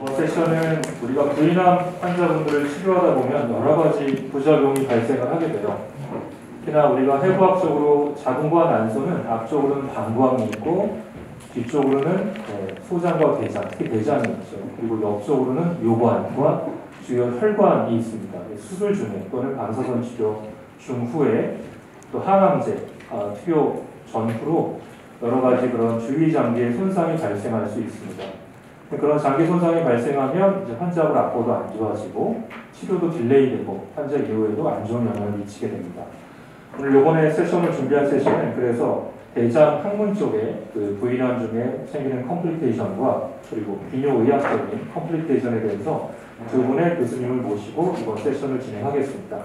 이번 세션은 우리가 부인암 환자분들을 치료하다 보면 여러 가지 부작용이 발생을 하게 돼요. 특히나 우리가 해부학적으로 자궁과 난소는 앞쪽으로는 방광이 있고 뒤쪽으로는 네, 소장과 대장, 특히 대장이 있죠. 그리고 옆쪽으로는 요관과 주요 혈관이 있습니다. 수술 중에 또는 방사선 치료 중후에 또 항암제, 아, 투여 전후로 여러 가지 그런 주위 장기의 손상이 발생할 수 있습니다. 그런 장기 손상이 발생하면 이제 환자하고 악보도 안 좋아지고 치료도 delay되고 환자 이후에도 안 좋은 영향을 미치게 됩니다. 오늘 요번에 session을 준비한 session은 그래서 대장 항문 쪽에 그 부인암 중에 생기는 complication과 그리고 비뇨의학적인 complication에 대해서 두 분의 교수님을 모시고 이번 session을 진행하겠습니다.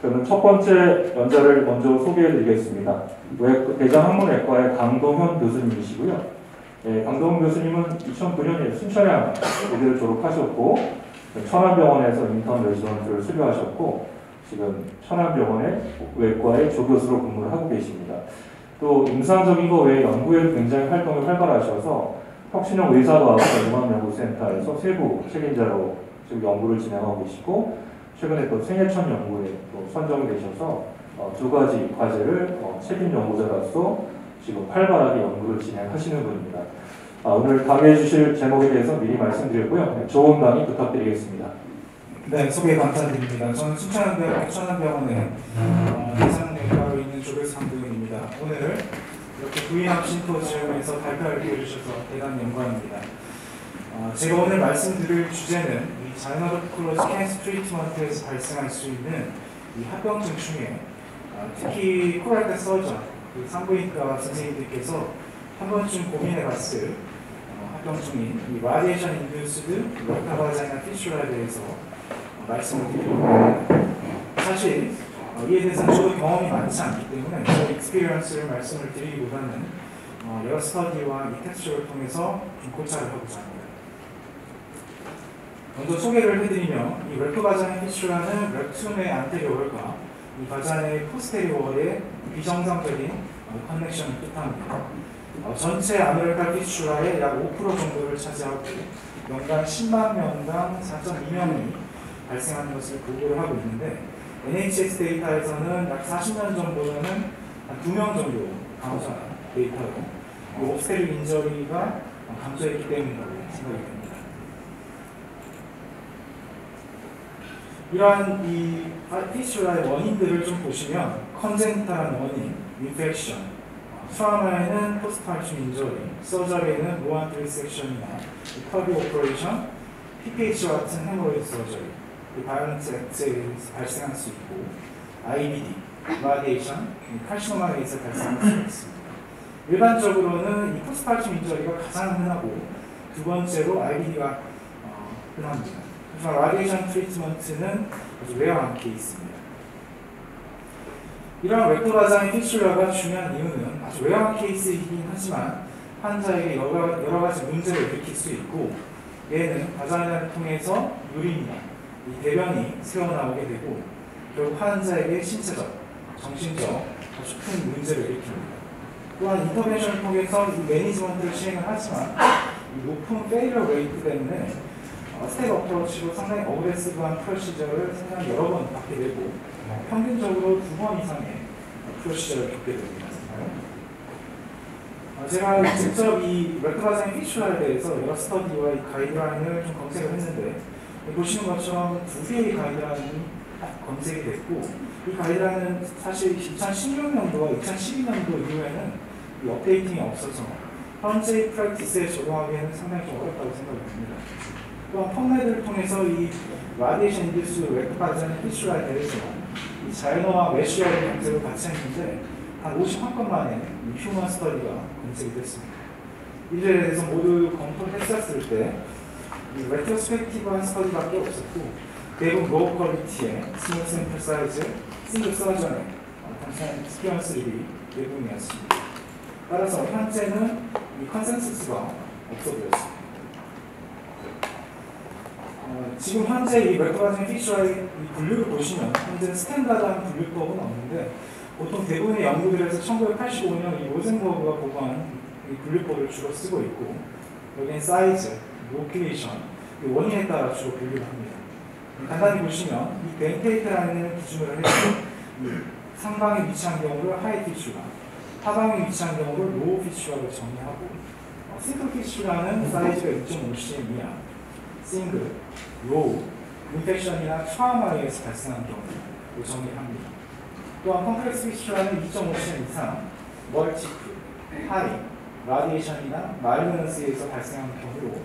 그러면 첫 번째 연자를 먼저 소개해 드리겠습니다. 외- 대장 항문외과의 강동현 교수님이시고요. 예, 강동훈 교수님은 2009년에 순천향 의대를 졸업하셨고 천안병원에서 인턴 레지던트를 수료하셨고 지금 천안병원의 외과의 조교수로 근무를 하고 계십니다. 또 임상적인 거 외에 연구에 굉장히 활동이 활발하셔서 혁신형 의사과학과 융합연구센터에서 세부 책임자로 지금 연구를 진행하고 계시고 최근에 또 생애천 연구에 또 선정이 되셔서 어, 두 가지 과제를 어, 책임 연구자로서 지금 활발하게 연구를 진행하시는 분입니다. 아, 오늘 강의해 주실 제목에 대해서 미리 말씀드렸고요. 네, 좋은 강의 부탁드리겠습니다. 네, 소개 감사드립니다. 저는 순천병원 천안병원에 어, 대상내과로 있는 조교수 한국인입니다. 오늘 이렇게 부인암 심포지움에서 발표를 해주셔서 대단히 영광입니다. 어, 제가 오늘 말씀드릴 주제는 이 자이너로클로즈 캔스 트리트먼트에서 발생할 수 있는 이 합병증 중에 어, 특히 colorectal surgeon, 그 산부인과 선생님들께서 한 번쯤 고민해봤을 어, 합병증인 이 radiation induced rectovaginal fistula에 대해서 어, 말씀을 드리려고 사실 어, 이에 대해서는 저도 경험이 많지 않기 때문에 저 experience를 말씀을 드리기보다는 어, 여러 study와 이 text를 통해서 좀 고찰을 하고자 합니다. 먼저 소개를 해드리면 이 바자의 피슈라는 렉툼의 안테리어월과 이 바자의 포스테리어의 비정상적인 어, connection을 뜻합니다. 어, 전체 아메리카 피슈라의 약 5% 정도를 차지하고 연간 10만 명당 4.2명이 발생하는 것을 보고를 하고 있는데 NHS 데이터에서는 약 40년 전보다는 한 2명 정도 감소한 데이터로 이 obstetric injury가 감소했기 때문이라고 생각이 됩니다. 이러한 이 fistula의 원인들을 좀 보시면 congenital한 원인, 인펙션, 트라우마에는 포스트파르춤 인저리, 서저리에는 로안 트리섹션이나 커비 오퍼레이션, PPH 같은 hemorrhoid surgery, violent act에 의해서 발생할 수 있고 IBD, 라디에이션, 칼시노마에 의해서 발생할 수 있습니다. 일반적으로는 이 postpartum injury가 가장 흔하고 두 번째로 IBD가 어, 흔합니다. 하지만 radiation treatment는 아주 rare한 케이스입니다. 이러한 rectovaginal fistula가 중요한 이유는 아주 rare한 케이스이긴 하지만 환자에게 여러, 여러 가지 문제를 일으킬 수 있고 얘는 vagina를 통해서 urine이나 이 대변이 새어나오게 되고 결국 환자에게 신체적, 정신적 아주 큰 문제를 일으킵니다. 또한 intervention을 통해서 이 management를 시행을 하지만 이 높은 failure rate 때문에 어, step approach로 상당히 aggressive한 procedure를 상당히 여러 번 받게 되고 평균적으로 두 번 이상의 procedure를 겪게 됩니다. 어, 제가 직접 이 rectovaginal fistula에 대해서 여러 study와 이 가이드라인을 좀 검색을 했는데 보시는 것처럼 두 개의 가이드라인이 딱 검색이 됐고 이 가이드라인은 사실 2016년도와 2012년도 이후에는 이 updating이 없어서 현재 practice에 적용하기에는 상당히 좀 어렵다고 생각이 듭니다. 또한 PubMed를 통해서 이 radiation induced rectovaginal fistula에 대해서 이 자이너와 메시아의 검색을 같이 했는데 한 51건 만에 이 human study가 검색이 됐습니다. 이에 대해서 모두 검토를 했었을 때 이 retrospective한 study밖에 없었고 대부분 low quality의 small sample size, single surgeon의 단순한 experience들이 대부분이었습니다. 따라서 현재는 이 consensus가 없어 보였습니다. 어, 지금 현재 이 렉토라진 피처의 분류를 보시면 현재 standard한 분류법은 없는데 보통 대부분의 연구들에서 1985년 이 로젠버그가 보고한 이 분류법을 주로 쓰고 있고 여기는 사이즈, location, 그 원인에 따라 주로 분류를 합니다. 간단히 보시면 이 dentate line 기준으로 해서 이 상방에 위치한 경우를 high fistula, 하방에 위치한 경우를 low fistula로 정의하고 어, simple fistula는 사이즈가 2.5cm 이하, single, low, infection이나 트라우마에 의해서 발생한 경우를 정의합니다. 또한 complex fistula는 2.5cm 이상, multiple, high, radiation이나 malignancy에서 발생하는 경우로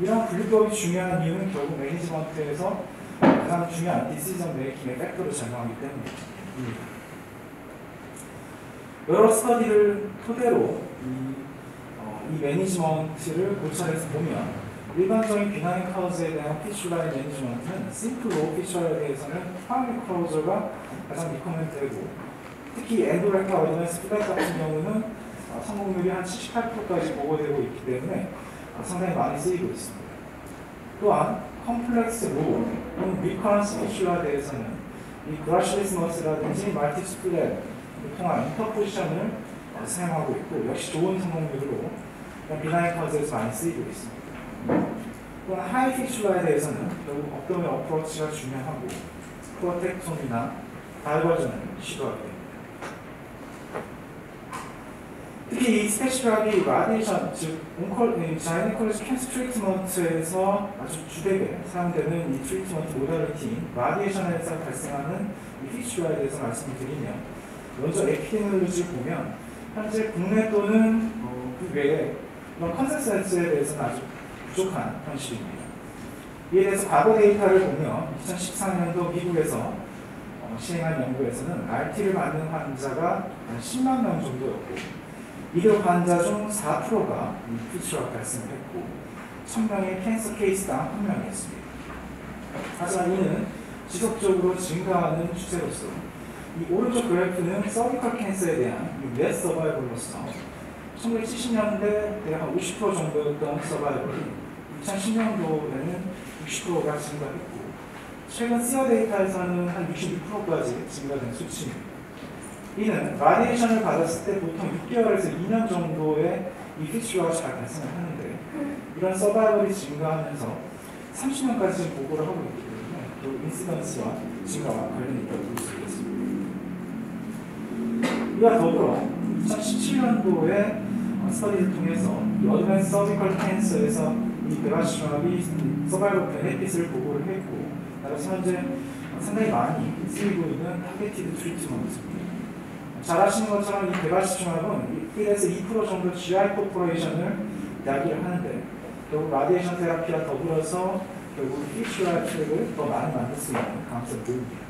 이런 분류법이 중요한 이유는 결국 management에서 가장 중요한 decision making의 factor로 작용하기 때문입니다. 여러 스터디를 토대로 이, 어, 이 management를 고찰해서 보면 일반적인 benign cause에 대한 fistula의 management는 simple low fistula에 대해서는 primary closure가 가장 recommend되고 특히 endorectal advancement flap 같은 경우는 어, 성공률이 한 78%까지 보고되고 있기 때문에 어, 상당히 많이 쓰이고 있습니다. 또한 complex low 또는 recurrence fistula에 대해서는 이 브라시리스머스라든지 말티스플렛 통한 인터포지션을 어, 사용하고 있고 역시 좋은 성공률로 benign cause에서 많이 쓰이고 있습니다. 또한 high fistula에 대해서는 결국 abdominal approach가 중요하고 proctectomy나 diversion을 시도하게 됩니다. 특히 이 special하게 radiation, 즉 온콜, gynecologic cancer treatment에서 아주 주되게 사용되는 이 treatment modality인 radiation에서 발생하는 이 fistula에 대해서 말씀을 드리면 먼저 epidemiology를 보면 현재 국내 또는 어, 그 외에 consensus에 대해서는 아주 부족한 현실입니다. 이에 대해서 과거 데이터를 보면 2014년도 미국에서 어, 시행한 연구에서는 RT를 맞는 환자가 한 10만 명 정도였고 이들 환자 중 4%가 피츠가 발생했고 1000명의 캔서 케이스당 한 명이었습니다. 하지만 이는 지속적으로 증가하는 추세로서 이 오른쪽 그래프는 서비컬 캔서에 대한 넷 서바이벌로서 1970년대 대략 한 50% 정도였던 서바이벌이 2010년도에는 60%가 증가했고 최근 시어 데이터에서는 한 66%까지 증가된 수치입니다. 이는 라디에이션을 받았을 때 보통 6개월에서 2년 정도의 이 피치가 잘 발생을 하는데 이런 서바이벌이 증가하면서 30년까지 보고를 하고 있기 때문에 그 인시던스와 증가와 관련이 있다고 볼 수 있겠습니다. 이와 더불어 2017년도에 스터디를 통해서 이 advanced cervical cancer에서 이 bevacizumab이 survival benefit을 보고를 했고 따라서 현재 상당히 많이 쓰이고 있는 targeted treatment입니다. 잘 아시는 것처럼 이 bevacizumab은 1에서 2% 정도 GI 포퍼레이션을 이야기를 하는데 결국 radiation therapy와 더불어서 결국 fistula tract을 더 많이 만들 수 있는 가능성을 보입니다.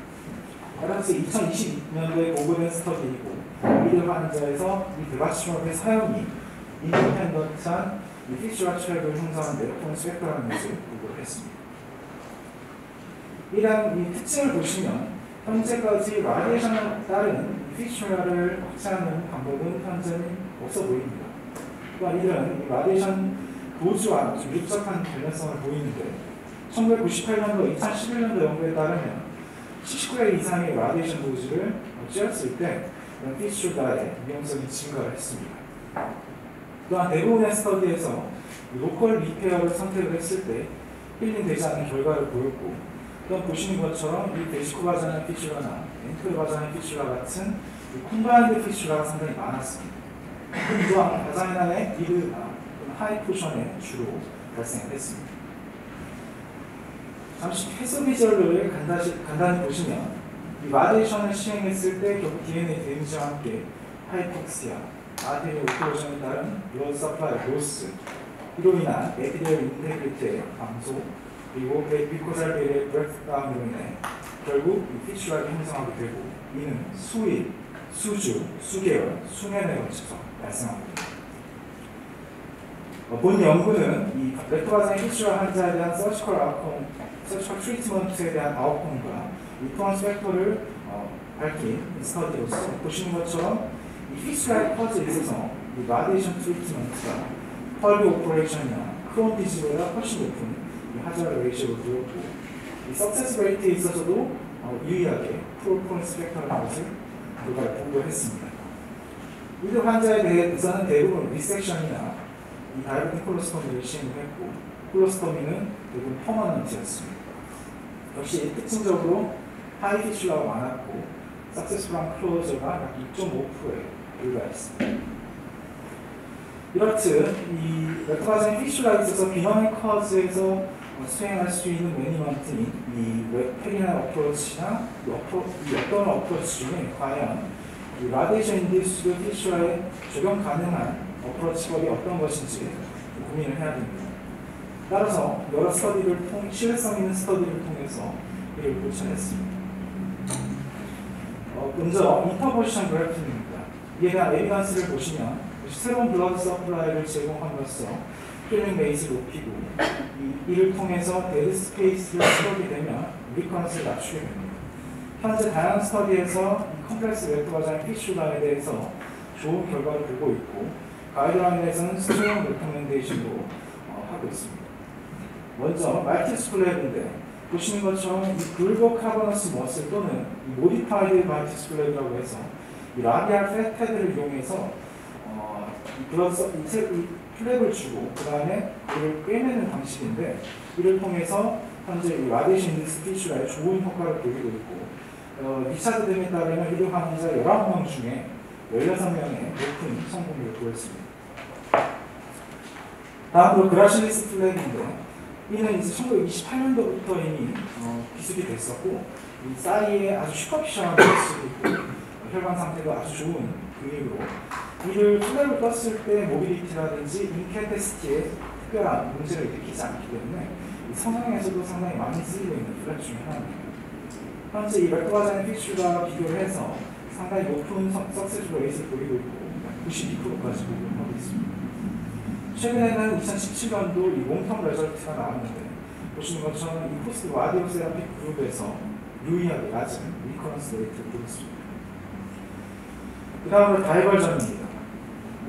따라서 2020년도에 보고된 스터디이고 이들 환자에서 이 베바시춤합의 사용이 인디펜던트한 이 피슈라 트랙을 형성하는 데 통해 스펙터라는 것을 보고를 했습니다. 이러한 이 특징을 보시면 현재까지 라디에이션에 따른 피처를 확장하는 방법은 현재는 없어 보입니다. 또한 이들은 라디에이션 좀 밀접한 관련성을 보이는데 1998년도, 2011년도 연구에 따르면 79회 이상의 radiation dose를 쬐었을 때 피처가의 위험성이 증가를 했습니다. 또한 대부분의 스터디에서 local repair를 선택을 했을 때 healing되지 않는 결과를 보였고 또한 보시는 것처럼 이 vesicovaginal fistula나 enterovaginal fistula 같은 combined fistula가 상당히 많았습니다. 또한 vagina의 mid나 high portion에 주로 발생했습니다. 잠시 해소 비주얼을 간단히 보시면 이 라디에이션을 시행했을 때 결국 DNA 데미지와 함께 하이폭시아, 아테리얼 오토로전에 따른 블러드 서플라이 로스, 이로 인한 에피리얼 인테그리티의 감소, 그리고 비코살베의 브렉다운으로 인해 결국 이 피슈라를 형성하게 되고 이는 수일, 수주, 수개월, 수년에 걸쳐서 발생합니다. 어, 본 연구는 이 rectovaginal fistula 환자에 대한 surgical outcome, surgical treatment에 대한 outcome과 이 또한 risk factor를 어, 밝힌 스터디로서 보시는 것처럼 이 fistula의 closure에 있어서 이 radiation treatment가 pelvic operation이나 Crohn's disease보다 훨씬 높은 하자를 레이시오를 보였고 이 success rate에 있어서도 어, 유의하게 poor prognostic factor라는 것을 결과를 보고했습니다. 이들 환자에 대해서는 대부분 resection이나 이 diverting colostomy를 시행을 했고 colostomy는 대부분 permanent였습니다. 역시 특징적으로 high fistula가 많았고 successful한 closure가 약 2.5%에 불과했습니다. 이렇듯 이 웹화장 피슐라에 있어서 benign cause에서 수행할 수 있는 management인 이 perineal approach나 이, appro, 이 어떤 approach 중에 과연 이 radiation induced fistula에 적용 가능한 approach법이 어떤 것인지 고민을 해야 됩니다. 따라서 여러 스터디를 통, 신뢰성 있는 스터디를 통해서 이를 고찰했습니다. 어, 먼저 interposition graft입니다. 이에 대한 evidence를 보시면 새로운 blood supply를 제공함으로써 healing rate를 높이고 이, 이를 통해서 dead space를 채우게 되면 recurrence를 낮추게 됩니다. 현재 다양한 스터디에서 이 complex rectovaginal fistula에 대해서 좋은 결과를 보고 있고 가이드라인에서는 strong recommendation도 어, 하고 있습니다. 먼저 Martius flap인데 보시는 것처럼 이 bulbocavernosus muscle 또는 이 modified Martius flap이라고 해서 이 labial fat을 이용해서 어, 이 blood 이, flap을 주고 그 다음에 이를 꿰매는 방식인데 이를 통해서 현재 이 radiation induced fistula에 좋은 효과를 보이고 있고 어, 리차드 댐에 따르면 의료 환자 19명 중에 16명의 높은 성공률을 보였습니다. 다음으로 gracilis flap인데 이는 이제 1928년도부터 이미 어, 기술이 됐었고 이 사이에 아주 슈퍼피션한 기술이 있고 혈관 상태가 아주 좋은 근육으로 이를 flap을 떴을 때 mobility라든지 인캐테스티에 특별한 문제를 일으키지 않기 때문에 이 성형에서도 상당히 많이 쓰이고 있는 flap 중에 하나입니다. 현재 이 rectovaginal fistula 비교를 해서 상당히 높은 success rate를 보이고 있고 92%까지 보고 있습니다. 최근에는 2017년도 이 long-term result가 나왔는데 보시는 것처럼 이 post radiotherapy 그룹에서 유의하게 낮은 recurrence rate를 보였습니다. 그 다음으로 diversion입니다.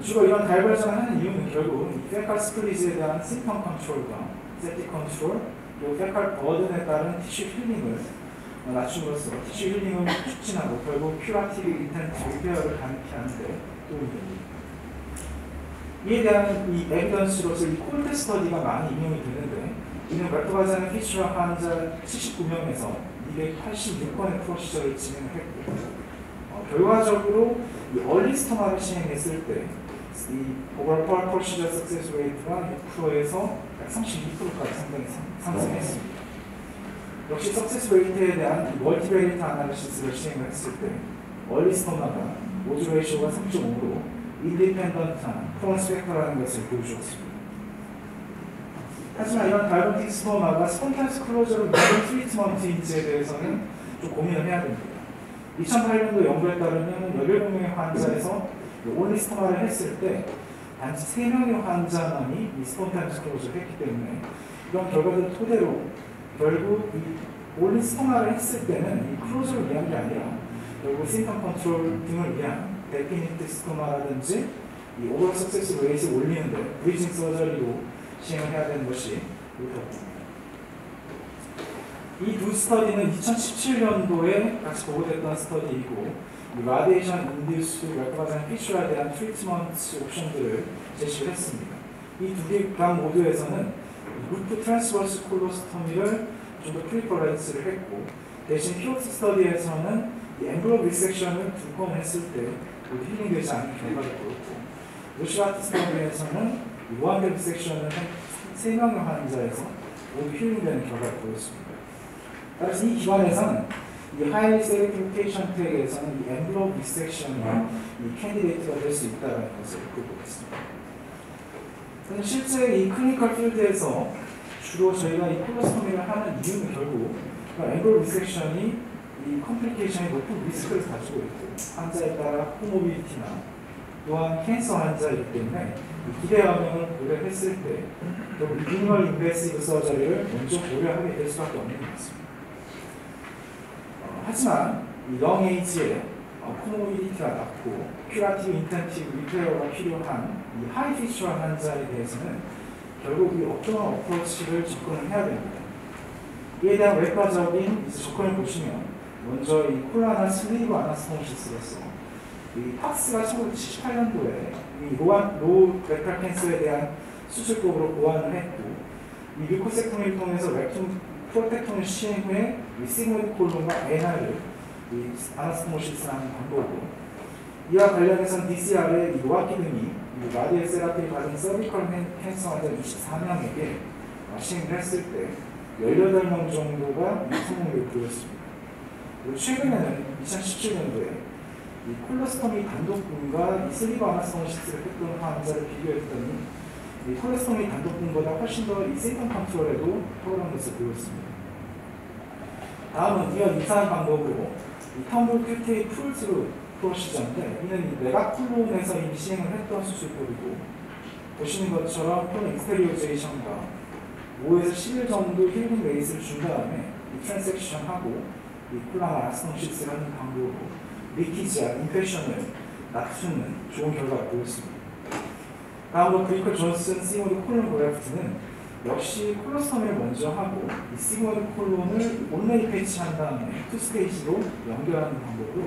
주로 이런 diversion을 하는 이유는 결국 이 페칼 스플리즈에 대한 symptom 컨트롤과 sepsis 컨트롤 그리고 페칼 버든에 따른 tissue healing을 어, 낮춤으로써 tissue healing을 촉진하고 결국 curative intent repair를 가능케 하는데 도움이 됩니다. 이에 대한 이 evidence로서 이 cohort study가 많이 인용이 되는데 이는 rectovaginal fistula 환자 79명에서 286건의 procedure를 진행을 했고 어, 결과적으로 이 early stoma를 시행했을 때 이 overall procedure success rate가 6%에서 약 32%까지 상당히 상- 상승했습니다. 역시 success rate에 대한 이 multivariate analysis를 시행을 했을 때 early stoma가 odds ratio가 3.5로 independent한 prognostic factor라는 것을 보여주었습니다. 하지만 이런 diverting stoma가 spontaneous closure로 무슨 treatment인지에 대해서는 좀 고민을 해야 됩니다. 2008년도 연구에 따르면 17명의 환자에서 early stoma를 했을 때 단지 3명의 환자만이 이 spontaneous closure를 했기 때문에 이런 결과들 토대로 결국 이 early stoma를 했을 때는 이 closure를 위한 게 아니라 결국 symptom 컨트롤 등을 위한 definitive stoma라든지 이 overall success rate를 올리는데 bridging surgery로 시행을 해야 되는 것이 의도입니다. 이 두 study는 2017년도에 같이 보고됐던 study이고 이 radiation induced rectovaginal fistula에 대한 treatment 옵션들을 제시를 했습니다. 이 두 기관 모두에서는 loop transverse colostomy를 좀 더 preference를 했고 대신 피오트 study에서는 이 anterior resection을 두 번 했을 때 healing되지 않은 결과를 보였고 루시아트 study에서는 low anterior resection을 한 3명의 환자에서 모두 healing되는 결과를 보였습니다. 따라서 이 기관에서는 이 highly selective case tract에서는 이 anterior resection이 이 candidate가 될 수 있다는 것을 보고 있습니다. 그럼 실제 이 clinical 필드에서 주로 저희가 이 colostomy를 하는 이유는 결국 anterior resection이 이 complication이 높은 리스크를 가지고 있고 환자에 따라 comorbidity나 또한 cancer 환자이기 때문에 이 기대 여명을 고려했을 때 결국 minimal invasive surgery를 먼저 고려하게 될 수밖에 없는 것 같습니다. 어, 하지만 이 렁에이지에 어, comorbidity가 낮고 curative intent repair가 필요한 이 high fistula 환자에 대해서는 결국 이 어떠한 approach를 접근을 해야 됩니다. 이에 대한 외과적인 접근을 보시면 먼저 이 콜라나 슬리브 아나스토모시스로서 이 팍스가 1978년도에 이 로안 로 레탈 캔서에 대한 수술법으로 보완을 했고 이 뮤코섹토미를 통해서 렉툼 프로텍톤을 시행 후에 이 시그모이드 콜론과 에나를 이 아나스토모시스라는 방법으로 이와 관련해서 DCR의 이 노화 기능이 이 라디엘 세라피를 받은 서비컬 캔서 환자 24명에게 시행을 했을 때 18명 정도가 이 성공을 보였습니다. 최근에는 2017년도에 이 colostomy 단독군과 이 sleeve anastomosis를 했던 환자를 비교했더니 이 colostomy 단독군보다 훨씬 더 이 symptom 컨트롤에도 탁월한 것을 보였습니다. 다음은 이와 유사한 방법으로 이 Turnbull-Cutait pull-through procedure인데 이는 이 megacolon에서 이미 시행을 했던 수술법이고 보시는 것처럼 colon exteriorization과 5에서 10일 정도 healing phase를 준 다음에 이 transection하고 이 coloanal anastomosis를 하는 방법으로 leakage와 infection을 낮추는 좋은 결과를 보였습니다. 다음으로 Bricker-Johnston sigmoid colon graft는 역시 colostomy를 먼저 하고 이 sigmoid colon을 onlay patch한 다음에 two stage로 연결하는 방법으로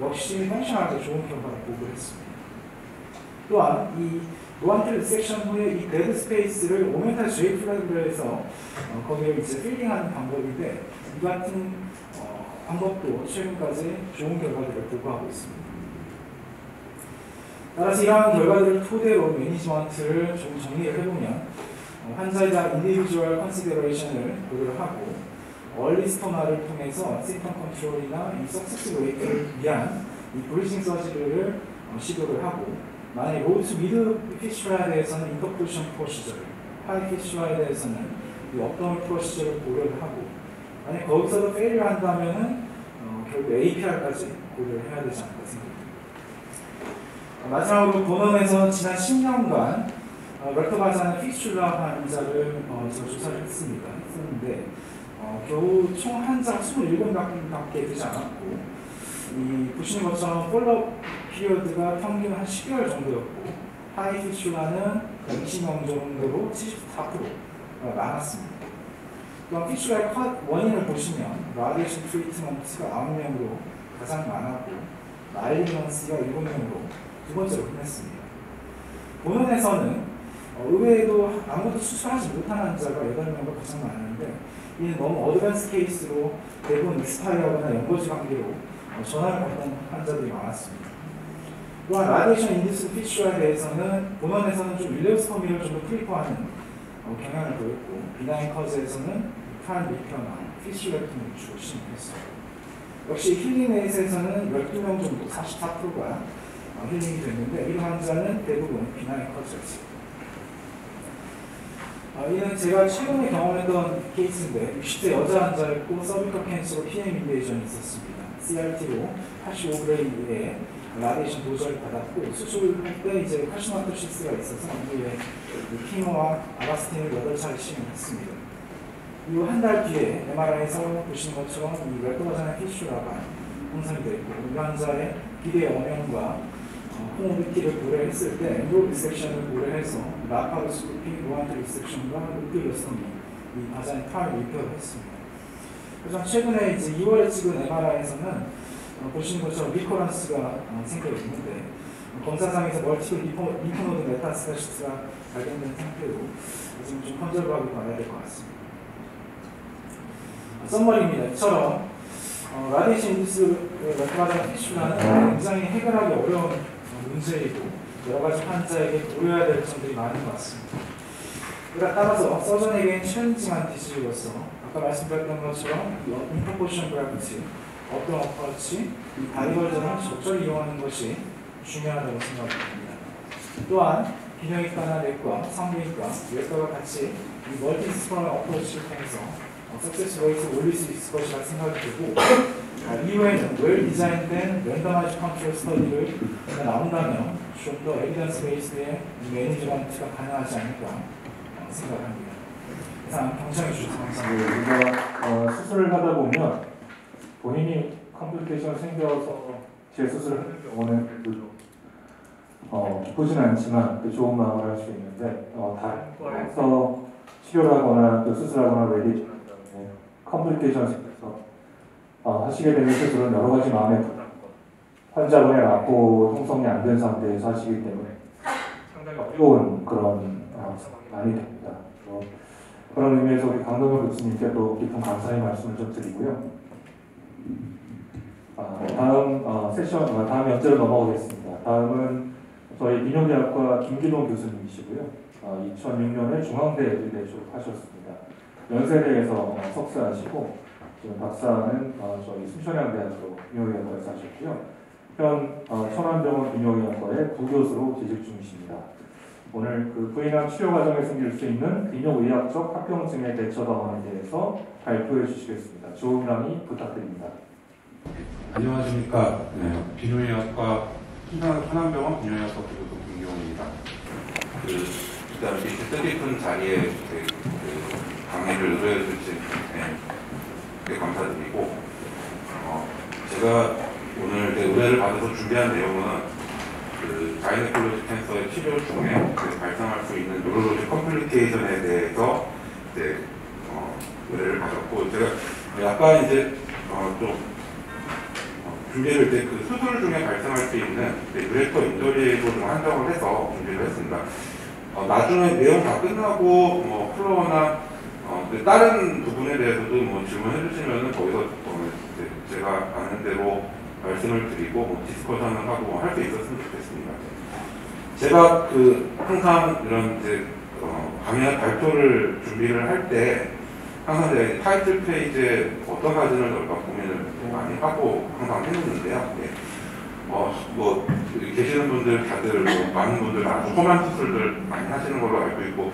역시 functional하게 좋은 결과를 보고했습니다. 또한 이 low anterior resection 후에 이 데드 스페이스를 오멘타 J 플래그로 해서 어, 거기에 이제 filling하는 방법인데 이 같은 어, 방법도 최근까지 좋은 결과들을 보고하고 있습니다. 따라서 이러한 결과들을 토대로 management를 좀 정리를 해보면 어, 환자에 대한 individual consideration을 고려를 하고 early stoma를 통해서 symptom 컨트롤이나 이 success rate를 위한 이 bridging surgery를 어, 시도를 하고 만약 low, mid fistula에 대해서는 interposition procedure를 high fistula에 대해서는 이 abdominal procedure를 고려를 하고 만약 거기서도 fail을 한다면은 어, 결국 APR까지 고려를 해야 되지 않을까 생각합니다. 어, 마지막으로 본원에서 지난 10년간 어, rectovaginal fistula 환자를 어, 조사를 했습니다. 했었는데 어, 겨우 총 환자 27명밖에 되지 않았고 이 보시는 것처럼 follow-up period가 평균 한 10개월 정도였고 high fistula는 20명 정도로 74% 많았습니다. 또한 fistula의 cause 원인을 보시면 radiation treatment가 9명으로 가장 많았고 malignancy가 7명으로 두 번째로 끝냈습니다. 본원에서는 어, 의외에도 아무도 수술하지 못한 환자가 8명으로 가장 많았는데 이는 너무 어드밴스 케이스로 대부분 익스파이어거나 연고지 관계로 어, 전화를 받는 환자들이 많았습니다. 또한 라디에이션 인디스 피슈에 대해서는 본원에서는 좀 윌레우스 커미를 좀더 프리퍼하는 어, 경향을 보였고 비나인 커즈에서는 칸 리퍼나 피슈렉트를 주로 시행했습니다. 역시 힐링 에이스에서는 12명 정도 44%가 어, 힐링이 됐는데 이 환자는 대부분 비나인 커즈였습니다. 어, 이는 제가 최근에 경험했던 케이스인데 60대 여자 환자였고 cervical cancer로 PM 인베이전이 있었습니다. CRT로 85 Gray의 radiation dose를 받았고 수술할 때 이제 carcinomatosis가 있어서 이후에 키모와 아바스틴을 8차례 시행했습니다. 이후 한달 뒤에 MRI에서 보시는 것처럼 이 웹도마산의 피슈라가 형성이 되고 이 환자의 기대 여명과 comorbidity를 고려했을 때 엠브로 리섹션을 고려해서 laparoscopy, low anterior resection과 loop ileostomy 이 바자의 파를 리표를 했습니다. 그래서 최근에 이제 2월에 찍은 MRI에서는 어, 보시는 것처럼 recurrence가 어, 생겨 있는데 어, 검사상에서 multiple lymph, lymph node metastasis가 발견된 상태로 지금 좀 conserve하게 봐야 될 것 같습니다. 어, summary입니다. 이처럼 어, radiation induced rectovaginal fistula는 굉장히 해결하기 어려운 어, 문제이고 여러 가지 환자에게 고려해야 될 점들이 많은 것 같습니다. 따라서 surgeon에게는 challenging한 disease로서 아까 말씀드렸던 것처럼 interposition graft, abdominal approach, 이 diversion을 적절히 이용하는 것이 중요하다고 생각합니다. 또한 비뇨의학과나 내과, 산부인과, 외과가 같이 이 multidisciplinary approach를 통해서 success rate를 올릴 수 있을 것이라 생각이 들고 아, 이후에는 well design된 randomized control study를 나온다면 좀 더 evidence base의 management가 가능하지 않을까 어, 생각합니다. 이상 경청해 주셔서 감사합니다. 네, 어, 수술을 하다 보면 본인이 complication 생겨서 재수술을 하는 경우는 그래도 좀 어, 기쁘진 않지만 그 좋은 마음을 할 수 있는데 어, 다른 과에서 치료를 하거나 또 수술하거나 다음에 컴플리케이션 생겨서 어, 하시게 되는 수술은 여러 가지 부담과 환자분의 납부 통성이 안 된 상태에서 하시기 때문에 상당히 어려운 그런 어, 많이 됩니다. 어, 그런 의미에서 우리 강동현 교수님께 또 깊은 감사의 말씀을 좀 드리고요. 아, 다음 어, 세션, 어, 다음 연재로 넘어가겠습니다. 다음은 저희 민용대학과 김기동 교수님이시고요. 어, 2006년에 중앙대 의대 졸업하셨습니다. 연세대에서 어, 석사하시고 지금 박사는 어, 저희 순천향대학교 민용대학과에서 하셨고요. 현 어, 천안병원 비뇨기학과의 부교수로 재직 중이십니다. 오늘 그 부인암 치료 과정에 생길 수 있는 비뇨의학적 합병증의 대처 방안에 대해서 발표해 주시겠습니다. 조은랑이 부탁드립니다. 안녕하십니까. 네, 비뇨의학과 하남병원 비뇨의학과 부교수 김경호입니다. 그, 일단 이렇게 뜻깊은 자리에 그, 그 강의를 의뢰해 주신 네, 네, 감사드리고, 어, 제가 오늘 네, 의뢰를 받아서 준비한 내용은 그 가이네콜로지 캔서의 치료 중에 그 발생할 수 있는 노로로지 컴플리케이션에 대해서 네, 어, 의뢰를 받았고, 제가 약간 이제 어, 좀 어, 준비를 때그 수술 중에 발생할 수 있는 ureter injury로 좀 한정을 해서 준비를 했습니다. 어, 나중에 내용 다 끝나고 뭐 floor나 어, 그 다른 부분에 대해서도 뭐 질문해 주시면은 거기서 어, 이제 제가 아는 대로 말씀을 드리고 뭐 discussion을 하고 할수 있었으면 좋겠습니다. 제가 그 항상 이런 이제 어, 강의 발표를 준비를 할 때 항상 제가 타이틀 페이지에 어떤 사진을 넣을까 고민을 많이 하고 항상 해놓는데요. 네. 어, 뭐, 계시는 분들 다들 뭐 많은 분들 아주 험한 수술들 많이 하시는 걸로 알고 있고,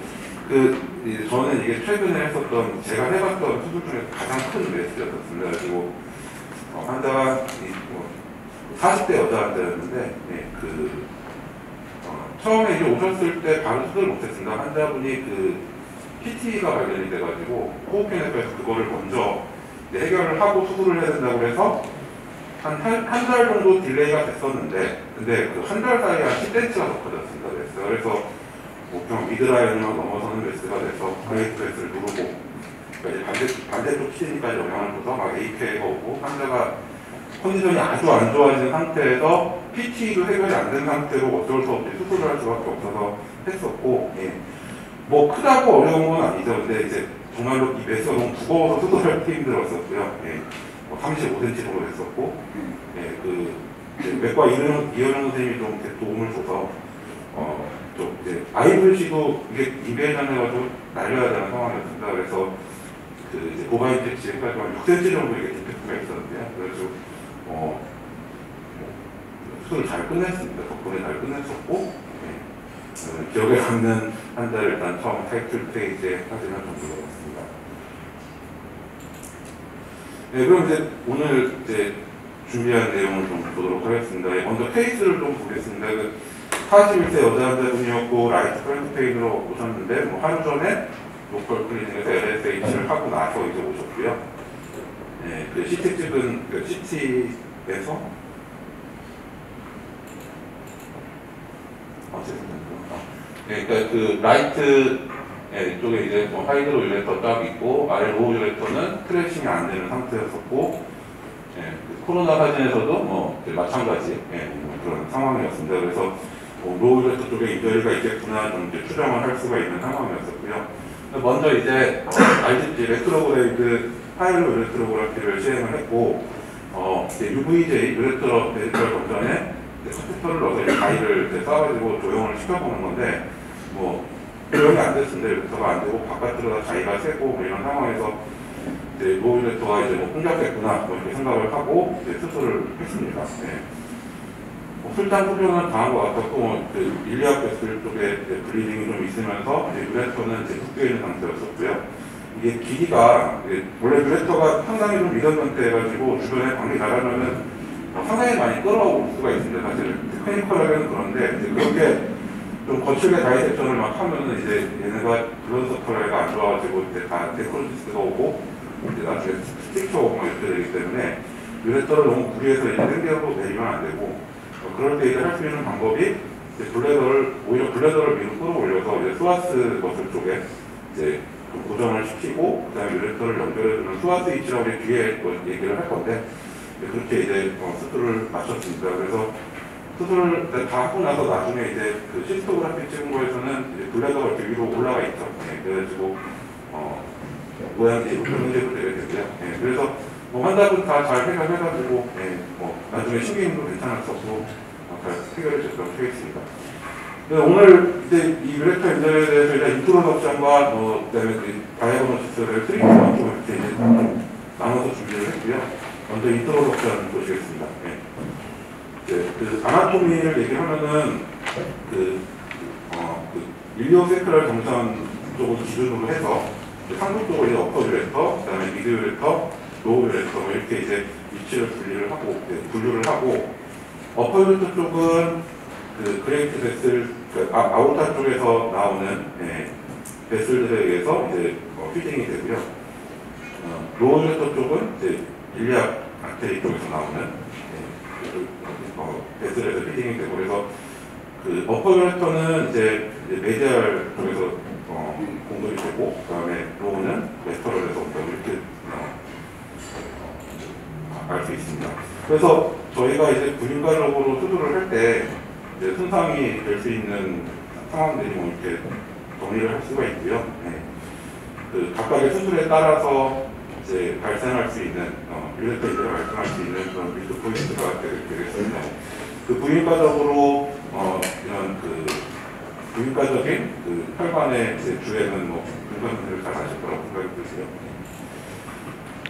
그, 저는 이게 최근에 했었던, 제가 해봤던 수술 중에 가장 큰 메시지였었습니다. 그래가지고, 어, 환자가 이, 뭐 40대 여자 환자였는데, 네, 그, 어, 처음에 이제 오셨을 때 바로 수술을 못했습니다. 환자분이 그, PTE가 발견이 돼가지고, 호흡기내과에서 그거를 먼저 해결을 하고 수술을 해야 된다고 해서, 한한달 정도 delay가 됐었는데, 근데 그 한 달 사이에 한 10cm가 더 커졌습니다. 그래서, 그래서 복부 midline을 넘어서는 mass가 돼서 브레이크 프레스를 누르고, 반대, 반대쪽 kidney까지 영향을 줘서 막 AKI가 오고, 환자가 컨디션이 아주 안 좋아지는 상태에서 PT도 해결이 안 된 상태로 어쩔 수 없이 수술을 할 수밖에 없어서 했었고, 예. 뭐 크다고 어려운 건 아니죠. 근데 이제 정말로 이 메스가 너무 무거워서 수술할 때 힘들었었고요. 예. 뭐 35cm로 했었고, 예, 그, 외과 이현영, 선생님이 좀 도움을 줘서, 어, 좀 이제, 아이블씨도 이게 이베이션 해가지고 날려야 되는 상황이었습니다. 그래서, 그, 이제 mobile patch까지 한 6cm 정도 이게 defect가 있었는데요. 그래서, 어, 뭐, 수술을 잘 끝냈습니다. 덕분에 잘 끝냈었고, 예. 어, 기억에 남는 한 달을 일단 처음 타이틀 페이지에 사진을 좀 눌러봤습니다. 네, 그럼 이제 오늘 이제 준비한 내용을 좀 보도록 하겠습니다. 예, 먼저 케이스를 좀 보겠습니다. 그 41세 여자 환자분이었고 right flank pain으로 오셨는데 뭐 하루 전에 local clinic에서 LSH를 하고 나서 이제 오셨고요. 네, 그 CT 찍은 그 CT에서 어, 죄송합니다. 네, 그러니까 그 right 예, 이쪽에 이제 뭐 hydroureter 딱 있고 lower ureter는 tracing이 안 되는 상태였었고 예, 그 coronal 사진에서도 뭐 마찬가지 예, 뭐 그런 상황이었습니다. 그래서 뭐 로우 유레터 쪽에 인저리가 있겠구나 좀 이제 추정을 할 수가 있는 상황이었었고요. 먼저 이제 어, 알지 레트로그레이드 하이로 유레트로그라피를 시행을 했고 어, 이제 UVJ 유레트로 메디컬 검전에 카테터를 넣어서 이제 싸가지고 조용을 시켜보는 건데 뭐 조용이 안 됐습니다. 유레터가 안 되고 바깥으로 다 자기가 새고 뭐 이런 상황에서 이제 노 유레터가 이제 뭐 공격했구나 뭐 이렇게 생각을 하고 이제 수술을 했습니다. 네. 뭐 술탄 소변은 강한 것 같았고 뭐그 iliac vessel 쪽에 이제 bleeding이 좀 있으면서 이제 ureter는 이제 묶여 있는 상태였었고요. 이게 길이가 이게 원래 ureter가 상당히 좀 이런 상태여가지고 주변에 관계 어, 상당히 많이 끌어올 수가 있습니다. 사실 technical하게는 그런데 이제 그렇게 좀 거칠게 dissection을 막 하면은 이제 얘네가 blood supply가 안 좋아가지고 이제 다 necrosis가 오고 이제 나중에 stricture 오고 막 이렇게 되기 때문에 ureter를 너무 무리해서 이제 땡겨서 내리면 안 되고 어, 그럴 때 이제 할 수 있는 방법이 이제 bladder를 오히려 bladder를 위로 끌어올려서 이제 psoas muscle 쪽에 이제 좀 고정을 시키고 그다음에 ureter를 연결해주는 스와스 위치라고 뒤에 뭐 얘기를 할 건데 네, 그렇게 이제 어, 수술을 마쳤습니다. 그래서 수술을 다 하고 나서 나중에 이제 그 cystography 찍은 거에서는 이제 bladder가 이렇게 위로 올라가 있죠. 예, 그래가지고 어, 모양이 이렇게 되게 되고요. 예, 그래서 뭐 환자분 다 잘 해결해가지고 예, 뭐 나중에 신경도 괜찮았었고 어, 잘 해결해 줬도록 하겠습니다. 네, 오늘 이제 이 ureter injury에 대해서 일단 introduction과 뭐 그다음에 그 diagnosis를 treatment 이렇게 이제 좀 나눠서 준비를 했고요. 먼저 introduction 보시겠습니다. 네. 네, 그 anatomy를 얘기하면은 그, 어, 그 iliosacral junction 쪽을 기준으로 해서 이제 상부쪽으로 이제 upper ureter, 그다음에 mid ureter, ureter 뭐 이렇게 이제 위치를 분리를 하고 네, 분류를 하고 upper ureter 쪽은 그 great vessel 그 아, aorta 쪽에서 나오는 예, vessel들에 의해서 이제 어, feeding이 되고요. 어, ureter 쪽은 이제 iliac artery 쪽에서 나오는 예, 그, 어, vessel에서 feeding이 되고 그래서 그 upper ureter는 이제, 이제 medial 쪽에서 어, 공급이 되고 그다음에 lower는 lateral에서 온다 이렇게 어, 알수 있습니다. 그래서 저희가 이제 부인과적으로 수술을 할때 이제 손상이 될 수 있는 상황들이 뭐 이렇게 정리를 할 수가 있고요. 네. 그 각각의 수술에 따라서 이제 발생할 수 있는 어, 이제 발생할 수 있는 그런 risk point가 되겠습니다. 그 부인과적으로 어, 이런 그 부인과적인 그 혈관의 이제 주에는 뭐 분간들을 잘 아실 거라고 생각이 들고요.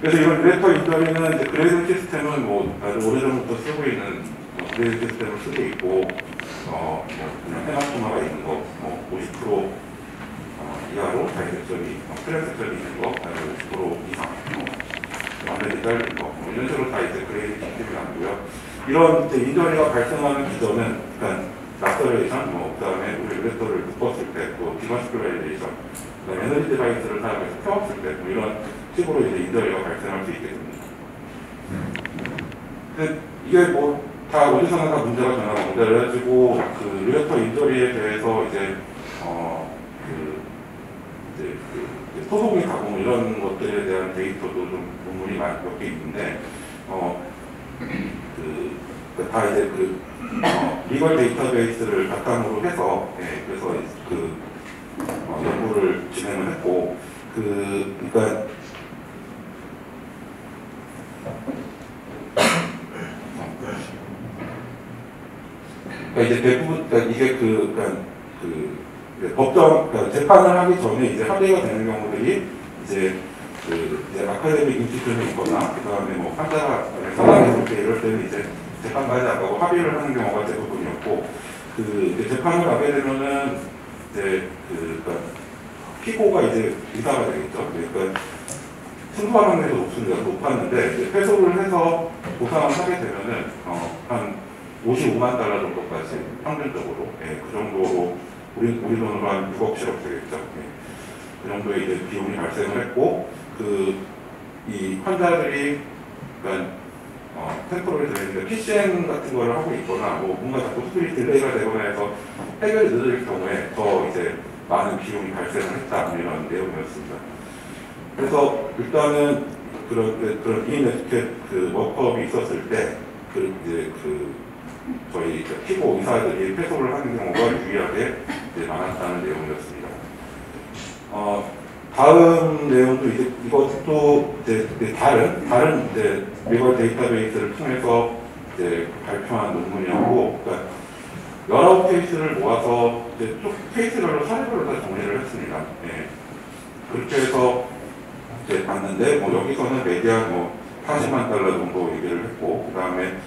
그래서 이런 ureter injury는 이제 grade system은 뭐 아주 오래전부터 쓰고 있는 뭐 grade system을 쓰고 있고 어, 뭐 그냥 hematoma가 있는 거, 뭐50% 어, 이하로 dissection이, 어, transection이 있는 거, 아니면 50% 이상, 뭐, 완전히 잘린 거, 뭐 이런 식으로 다 이제 grade system이 나고요. 이런 이제 injury가 발생하는 기전은, 그러니까 laceration, 뭐, 그 다음에 ureter를 묶었을 때, 또 devascularization, 그 다음에 energy device를 사용해서 태웠을 때, 뭐 이런 식으로 이제 injury가 발생할 수 있게 됩니다. 근데 이게 뭐, 다 어디서나 다 문제가 전화가 문제를 해가지고 그 ureter injury에 대해서 이제 어그 이제 그 소송이 가공 이런 것들에 대한 데이터도 좀 논문이 몇개 있는데 어그다 이제 그 어, 리걸 데이터베이스를 바탕으로 해서 예, 그래서 그 어, 연구를 진행을 했고 그 그러니까 그러니까 이제 대부분 그러니까 이게 그, 그러니까 그 법정 그러니까 재판을 하기 전에 이제 합의가 되는 경우들이 이제 그 이제 아카데믹 인스티튜션에 있거나 그 다음에 뭐 상황했을 때 이럴 때는 이제 재판까지 안 가고 합의를 하는 경우가 대부분이었고 그 재판을 가게 되면은 이제 그 그러니까 피고가 이제 의사가 되겠죠. 그러니까 승소할 확률이 높습니다. 높았는데 이제 패소를 해서 보상을 하게 되면은 어 한 55만 달러 정도까지 평균적으로 예, 그 정도로 우리 우리 돈으로 한 6억 7억 되겠죠. 예. 그 정도의 이제 비용이 발생을 했고 그 이 환자들이 그러니까 어, temporary니까 PCN 같은 거를 하고 있거나 뭐 뭔가 자꾸 수술이 delay가 되거나 해서 해결이 늦어질 경우에 더 이제 많은 비용이 발생을 했다 뭐 이런 내용이었습니다. 그래서 일단은 그런 그- 그런 이네티켓 그 워크업이 있었을 때그 이제 그 저희 그 피고 의사들이 패소를 하는 경우가 유일하게 많았다는 내용이었습니다. 어, 다음 내용도 이제 이것도 이제 다른 다른 이제 리걸 데이터베이스를 통해서 이제 발표한 논문이었고, 그러니까 여러 케이스를 모아서 이제 쭉 케이스별로 사례별로 다 정리를 했습니다. 예. 그렇게 해서 이제 봤는데 뭐 여기서는 메디안 뭐 40만 달러 정도 얘기를 했고, 그 다음에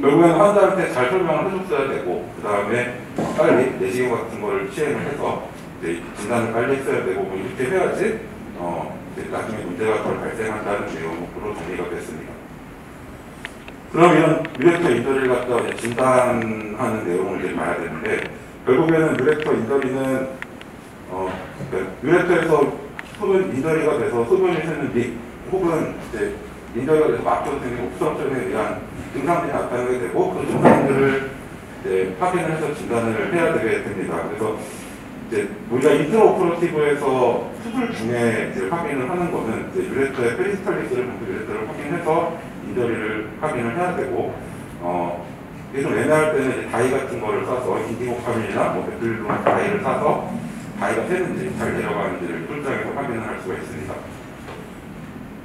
결국에는 환자한테 잘 설명을 해줬어야 되고 그 다음에 빨리 내시경 같은 거를 시행을 해서 이제 진단을 빨리 했어야 되고 뭐 이렇게 해야지 어 나중에 문제가 덜 발생한다는 내용으로 정리가 됐습니다. 이런 뮤렉터 인터리를 갖다 이제 진단하는 내용을 이제 봐야 되는데 결국에는 뮤렉터 인터리는 어 그러니까 뮤렉터에서 소변 injury가 돼서 소변이 새는 leak 혹은 이제 injury가 돼서 막혀서 생긴 obstruction에 의한 증상들이 나타나게 되고 그 증상들을 이제 확인을 해서 진단을 해야 되게 됩니다. 그래서 이제 우리가 intraoperative에서 수술 중에 이제 확인을 하는 거는 이제 ureter의 peristalsis를 보고 ureter를 확인해서 injury를 확인을 해야 되고 어 이게 좀 애매할 때는 이제 dye 같은 거를 써서 indigo carmine이나 뭐 methylene blue dye를 써서 dye가 새는지 잘 내려가는지를 수술장에서 확인을 할 수가 있습니다.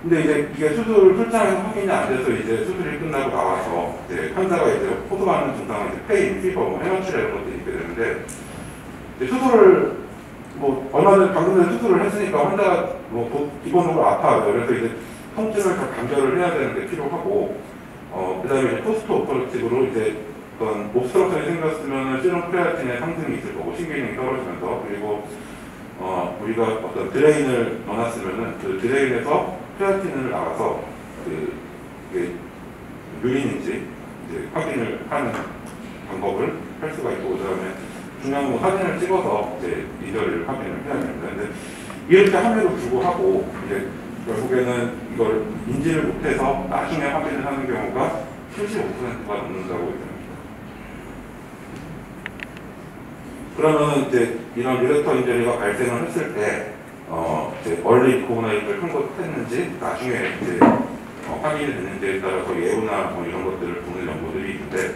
근데 이제 이게 수술장에서 확인이 안 돼서 이제 수술이 끝나고 나와서 이제 환자가 이제 호소하는 증상은 이제 pain, fever, 뭐 hematuria 이런 것들이 있게 되는데 이제 수술을 뭐 얼마 전에 방금 전에 수술을 했으니까 환자가 뭐 고- 기본적으로 아파요. 그래서 이제 통증을 다 감별을 해야 되는 게 필요하고 어 그다음에 이제 postoperative로 이제 어떤 obstruction이 생겼으면 serum creatinine의 상승이 있을 거고 신기능이 떨어지면서 그리고 어 우리가 어떤 drain을 넣어놨으면은 그 drain에서 creatinine을 나가서 그 이게 urine인지 이제 확인을 하는 방법을 할 수가 있고 그다음에 중요한 건 사진을 찍어서 이제 injury를 확인을 해야 됩니다. 근데 이렇게 함에도 불구하고 이제 결국에는 이걸 인지를 못해서 나중에 확인을 하는 경우가 75%가 넘는다고 있습니다. 그러면 이제 이런 ureter injury가 발생을 했을 때, 어, 이제 early recognize를 한것 했는지, 나중에 이제 어, 확인이 됐는지에 따라서 예후나 뭐 이런 것들을 보는 연구들이 있는데,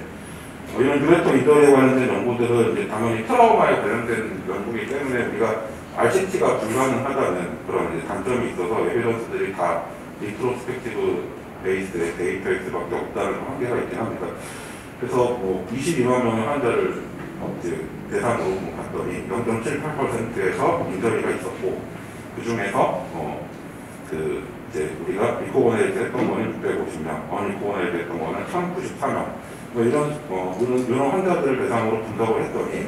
어, 이런 ureter injury에 관련된 연구들은 이제 당연히 트라우마에 관련된 연구이기 때문에 우리가 RCT가 불가능하다는 그런 이제 단점이 있어서 evidence들이 다 retrospective base의 데이터일 수밖에 없다는 한계가 있긴 합니다. 그래서 뭐 22만 명의 환자를 어, 이제 대상으로 뭐 봤더니 0.78%에서 injury가 있었고 그 중에서 어, 그 이제 우리가 recognize 했던 거는 650명, unrecognize 했던 거는 1094명. 뭐 이런 어, 이런, 환자들을 대상으로 분석을 했더니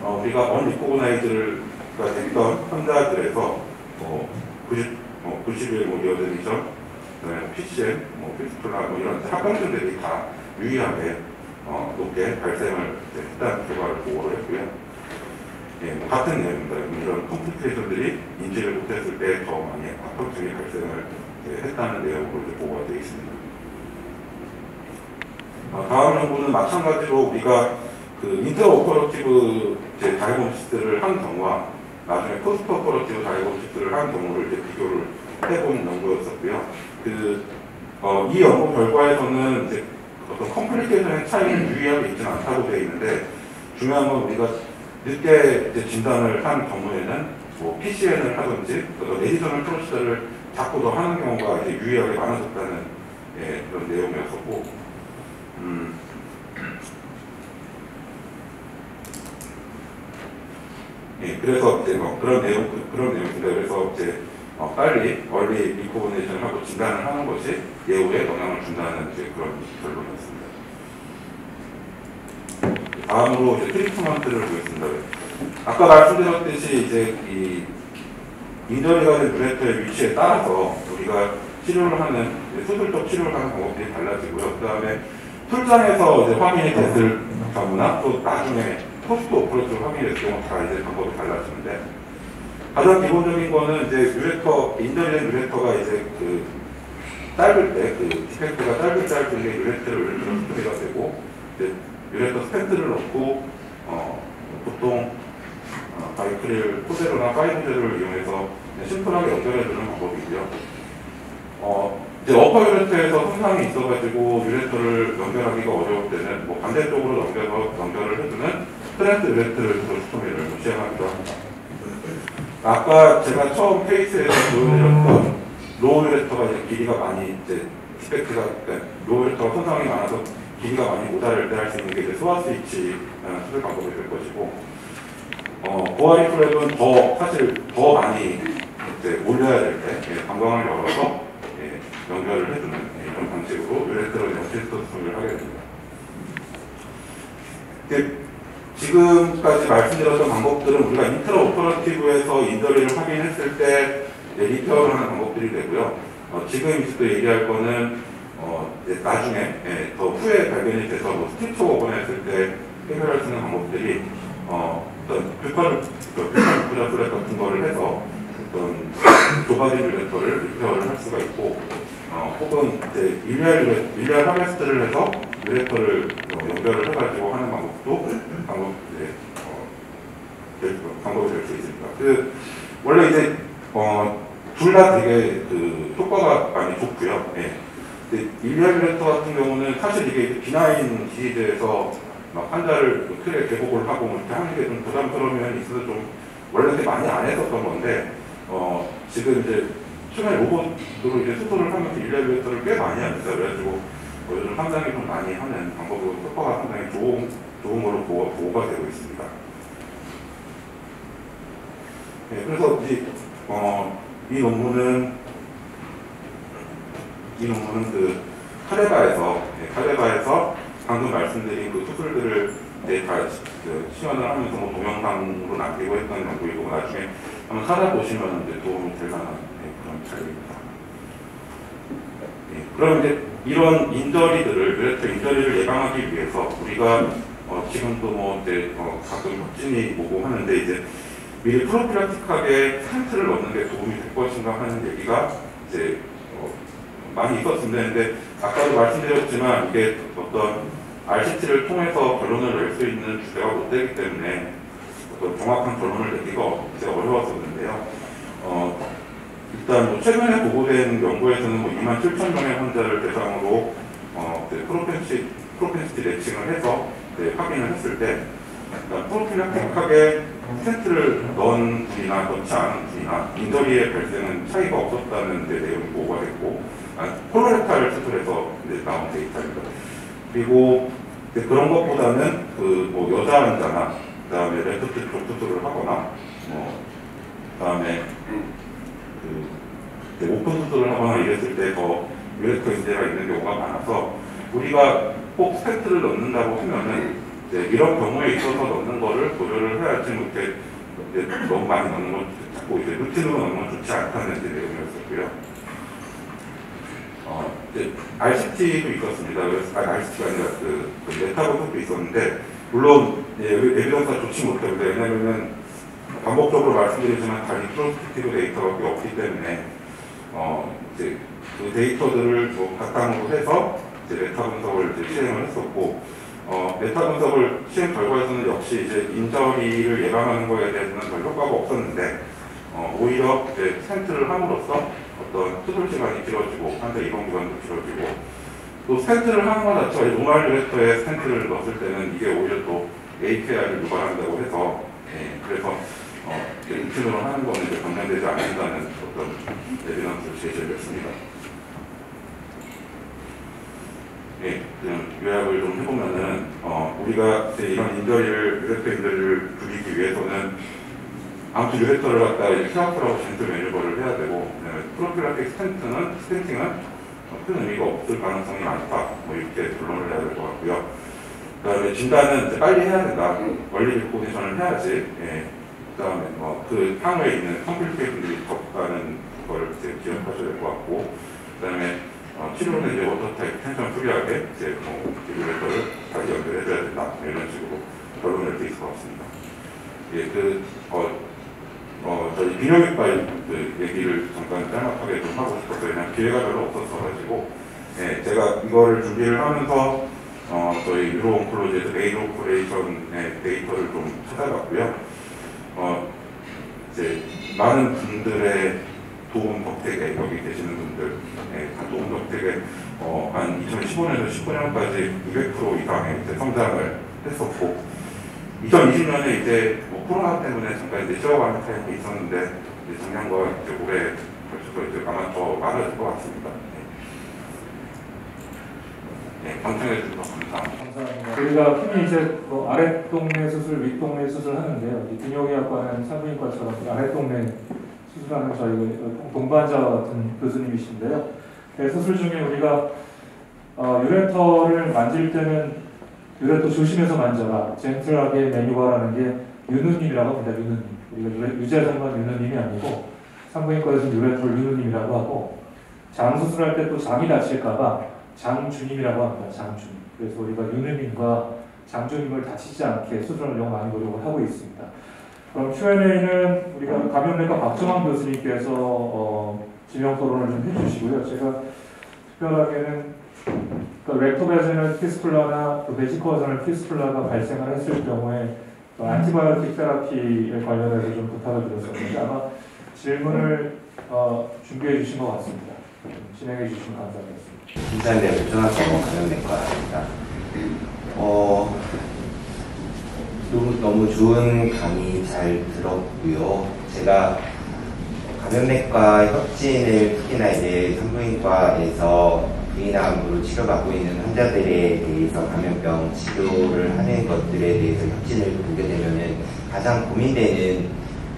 어, 우리가 unrecognized가 됐던 환자들에서 어, 90, 어, 90일 뭐 readmission, 그다음에 PCN, 뭐 fistula 뭐 이런 합병증들이 다 유의하게 어, 높게 발생을 했다는 결과를 보고를 했고요. 예, 뭐 같은 내용입니다. 이런 complication들이 인지를 못했을 때 더 많이 합병증이 발생을 했다는 내용으로 이제 보고가 되어 있습니다. 어, 다음 연구는 마찬가지로 우리가 그 intraoperative diagnosis를 한 경우와 나중에 postoperative diagnosis를 한 경우를 이제 비교를 해본 연구였었고요. 그, 어, 이 연구 결과에서는 이제 어떤 complication의 차이는 유의하게 있지는 않다고 되어 있는데 중요한 건 우리가 늦게 진단을 한 경우에는 뭐 PCN을 하든지 어떤 additional procedure를 자꾸 더 하는 경우가 이제 유의하게 많아졌다는 예, 그런 내용이었었고 음, 예, 그래서 이제 뭐 그런 내용 그런 내용입니다. 그래서 이제 어, 빨리 early recognition을 하고 진단을 하는 것이 예후에 영향을 준다는 이제 그런 결론이었습니다. 다음으로 이제 treatment를 보겠습니다. 아까 말씀드렸듯이 이제 이 injury가 된 ureter의 위치에 따라서 우리가 치료를 하는 수술적 치료를 하는 방법들이 달라지고요. 그 다음에 수술장에서 이제 확인이 됐을 경우나 또 나중에 post operation 확인이 됐을 경우 다 이제 방법이 달라지는데 가장 기본적인 거는 이제 ureter injury된 ureter가 이제 그 짧을 때 그 defect가 짧을 때할때 ureteroureterostomy가 되고 이제 ureter stent를 넣고 어 보통 어, Vicryl four-zero나 five-zero를 이용해서 심플하게 연결해주는 방법이고요. 어, 이제 upper ureter에서 손상이 있어가지고 ureter를 연결하기가 어려울 때는 뭐 반대쪽으로 연결해서 연결을 해주는 transureteroureterostomy를 시행하기도 합니다. 아까 제가 처음 케이스에서 보여드렸던 low ureter가 이제 길이가 많이 이제 defect가 그러니까 low ureter가 손상이 많아서 길이가 많이 모자랄 때할 수 있는 게 이제 소화 스위치라는 수술 방법이 될 것이고 어, Boari flap은 더 사실 더 많이 이제 올려야 될때 예, 방광을 열어서 예, 연결을 해주는 예, 이런 방식으로 연체스터 수술을 하게 됩니다. 지금까지 말씀드렸던 방법들은 우리가 intraoperative에서 injury를 확인했을 때 예, repair를 하는 방법들이 되고요. 어, 지금 이제 또 얘기할 거는 어, 나중에 예, 더 후에 발견이 돼서 뭐 스티치 오버했을 때 해결할 수 있는 방법들이 어, 어떤 뷰퍼를 뷰퍼 브라플 같은 거를 해서 어떤 좁아진 유레터를 리페어를 할 수가 있고 어, 혹은 이제 유레 일리알 하베스트를 해서 유레터를 어, 연결을 해가지고 하는 방법도 방법 이제 어, 될, 방법이 될 수 있습니다. 그 원래 이제 어, 둘 다 되게 그 효과가 많이 좋고요. 예. 근데 일리아빌레터 같은 경우는 사실 이게 비나인 디지즈에서 막 환자를 틀에 개복을 하고 뭐 이렇게 하는 게 좀 부담스러운 면이 있어서 좀 원래 많이 안 했었던 건데 어, 지금 이제 최근에 로봇으로 이제 수술을 하면서 일리아빌레터를 꽤 많이 합니다. 그래가지고 어, 요즘 상당히 좀 많이 하는 방법으로 효과가 상당히 좋은 좋은 걸로 보고, 보고가 되고 있습니다. 네, 그래서 이제 어, 이 논문은 이 논문은 그 카레바에서 네, 카레바에서 방금 말씀드린 그 수술들을 이제 다 그, 시연을 하면서 뭐 동영상으로 남기고 했던 연구이고 나중에 한번 찾아보시면 이제 도움이 될 만한 네, 그런 자료입니다. 네, 그럼 이제 이런 인저리들을 그래서 인저리를 예방하기 위해서 우리가 어, 지금도 뭐 이제 어, 가끔 혁진이 오고 하는데 이제 미리 프로필락틱하게 스탠트를 넣는 게 도움이 될 것인가 하는 얘기가 이제 어, 많이 있었습니다. 근데 아까도 말씀드렸지만 이게 어떤 RCT를 통해서 결론을 낼 수 있는 주제가 못 되기 때문에 어떤 정확한 결론을 내기가 이제 어려웠었는데요. 어, 일단 뭐 최근에 보고된 연구에서는 뭐 2만 7천 명의 환자를 대상으로 어, 이제 propen, propensity matching을 해서 이제 확인을 했을 때 그러니까 prophylactic하게 stent를 넣은 분이나 넣지 않은 분이나 injury의 발생은 차이가 없었다는 이제 내용이 보고가 됐고 아, colorectal 수술해서 이제 나온 데이터입니다. 그리고 이제 그런 것보다는 그 뭐 여자 환자나 그 다음에 left 쪽 수술을 하거나 뭐 그다음에 그 오픈 수술을 하거나 이랬을 때 더 유레터 인대가 있는 경우가 많아서 우리가 꼭 stent를 넣는다고 하면은 이제 이런 경우에 있어서 넣는 거를 고려를 해야지 뭐 이렇게 이제 너무 많이 넣는 건 자꾸 이제 루틴으로 넣는 건 좋지 않다는 이제 내용이었었고요. 어, 이제 RCT도 있었습니다. 그래서 아, RCT가 아니라 그, 그 메타분석도 있었는데 물론 예, evidence가 좋지 못합니다. 왜냐면은 반복적으로 말씀드리지만 단위 prospective 데이터가 꽤 없기 때문에 어, 이제 그 데이터들을 뭐 바탕으로 해서 이제 메타 분석을 이제 시행을 했었고 어, 메타 분석을 시행 결과에서는 역시 이제 injury를 예방하는 거에 대해서는 별 효과가 없었는데 어, 오히려 이제 stent를 함으로써 어떤 수술 시간이 길어지고 환자 입원 기간도 길어지고 또 하는 것 자체가 normal ureter에 stent를 넣었을 때는 이게 오히려 또 AKI를 유발한다고 해서 루틴으로 하는 거는 이제 권장되지 않는다는 어떤 evidence를 제시를 했습니다. 예, 좀 요약을 좀 해보면은 어, 우리가 이제 이런 injury를 ureter injury를 줄이기 위해서는 아무튼 ureter를 갖다 careful하고 gentle maneuver를 해야 되고 그다음에 prophylactic stent는 stenting은 어, 큰 의미가 없을 가능성이 많다. 뭐 이렇게 결론을 내야 될 것 같고요. 그다음에 진단은 이제 빨리 해야 된다. 원리 리코디션을 해야지. 예. 그 다음에 뭐그 향후에 있는 complication들이 더 많은 걸 이제 기억하셔야 될 것 같고, 그 다음에 어, 치료는 이제 watertight tension free하게 이제 뭐 ureter를 다시 연결해줘야 된다. 뭐 이런 식으로 결론을 낼수 것 같습니다. 예, 그 어, 어, 저희 비뇨기과 그 얘기를 잠깐 짤막하게 좀 하고 싶었어요. 그냥 기회가 별로 없었어가지고, 예, 제가 이거를 준비를 하면서 어, 저희 uro-oncology에서 main operation의 데이터를 좀 찾아봤고요. 어, 이제 많은 분들의 도움 덕택에 여기 계시는 분들, 예, 다 도움 덕택에 어, 한 2015년에서 19년까지 200% 이상의 이제 성장을 했었고, 2020년에 이제 뭐 코로나 때문에 잠깐 이제 쉬어가는 타임이 있었는데, 이제 작년과 이제 올해 걸쳐서 이제 아마 더 많아질 것 같습니다. 네, 네 방청해 주셔서 감사합니다. 감사합니다. 우리가 흔히 이제 뭐 아랫동네 수술, 윗동네 수술 하는데요. 이 비뇨기학과는 산부인과처럼 아랫동네 수술하는 저희 그 동반자 같은 교수님이신데요. 그 수술 중에 우리가 어, 유레터를 만질 때는 유레터 조심해서 만져라. 젠틀하게 매뉴얼하는 게 유누님이라고 합니다. 유누님. 우리가 유재정만 유누님이 아니고 산부인과에서는 ureter를 유느님이라고 하고 장 수술할 때 또 장이 다칠까봐 장주님이라고 합니다. 장주님. 그래서 우리가 유느님과 장주님을 다치지 않게 수술하려고 많이 노력을 하고 있습니다. 그럼 Q&A는 우리가 감염내과 박정환 교수님께서 어, 지명 토론을 좀 해주시고요. 제가 특별하게는 그 rectovaginal fistula나 그 vesicovaginal fistula가 발생을 했을 경우에 그 안티바이오틱 테라피에 관련해서 좀 부탁을 드렸었는데 아마 질문을 어, 준비해 주신 것 같습니다. 진행해 주시면 감사하겠습니다. 인사대 부천학병원 감염내과입니다. 어, 너무, 너무 좋은 강의 잘 들었고요. 제가 감염내과 혁진을 특히나 이제 산부인과에서 부인암으로 치료받고 있는 환자들에 대해서 감염병 치료를 하는 것들에 대해서 혁진을 보게 되면은 가장 고민되는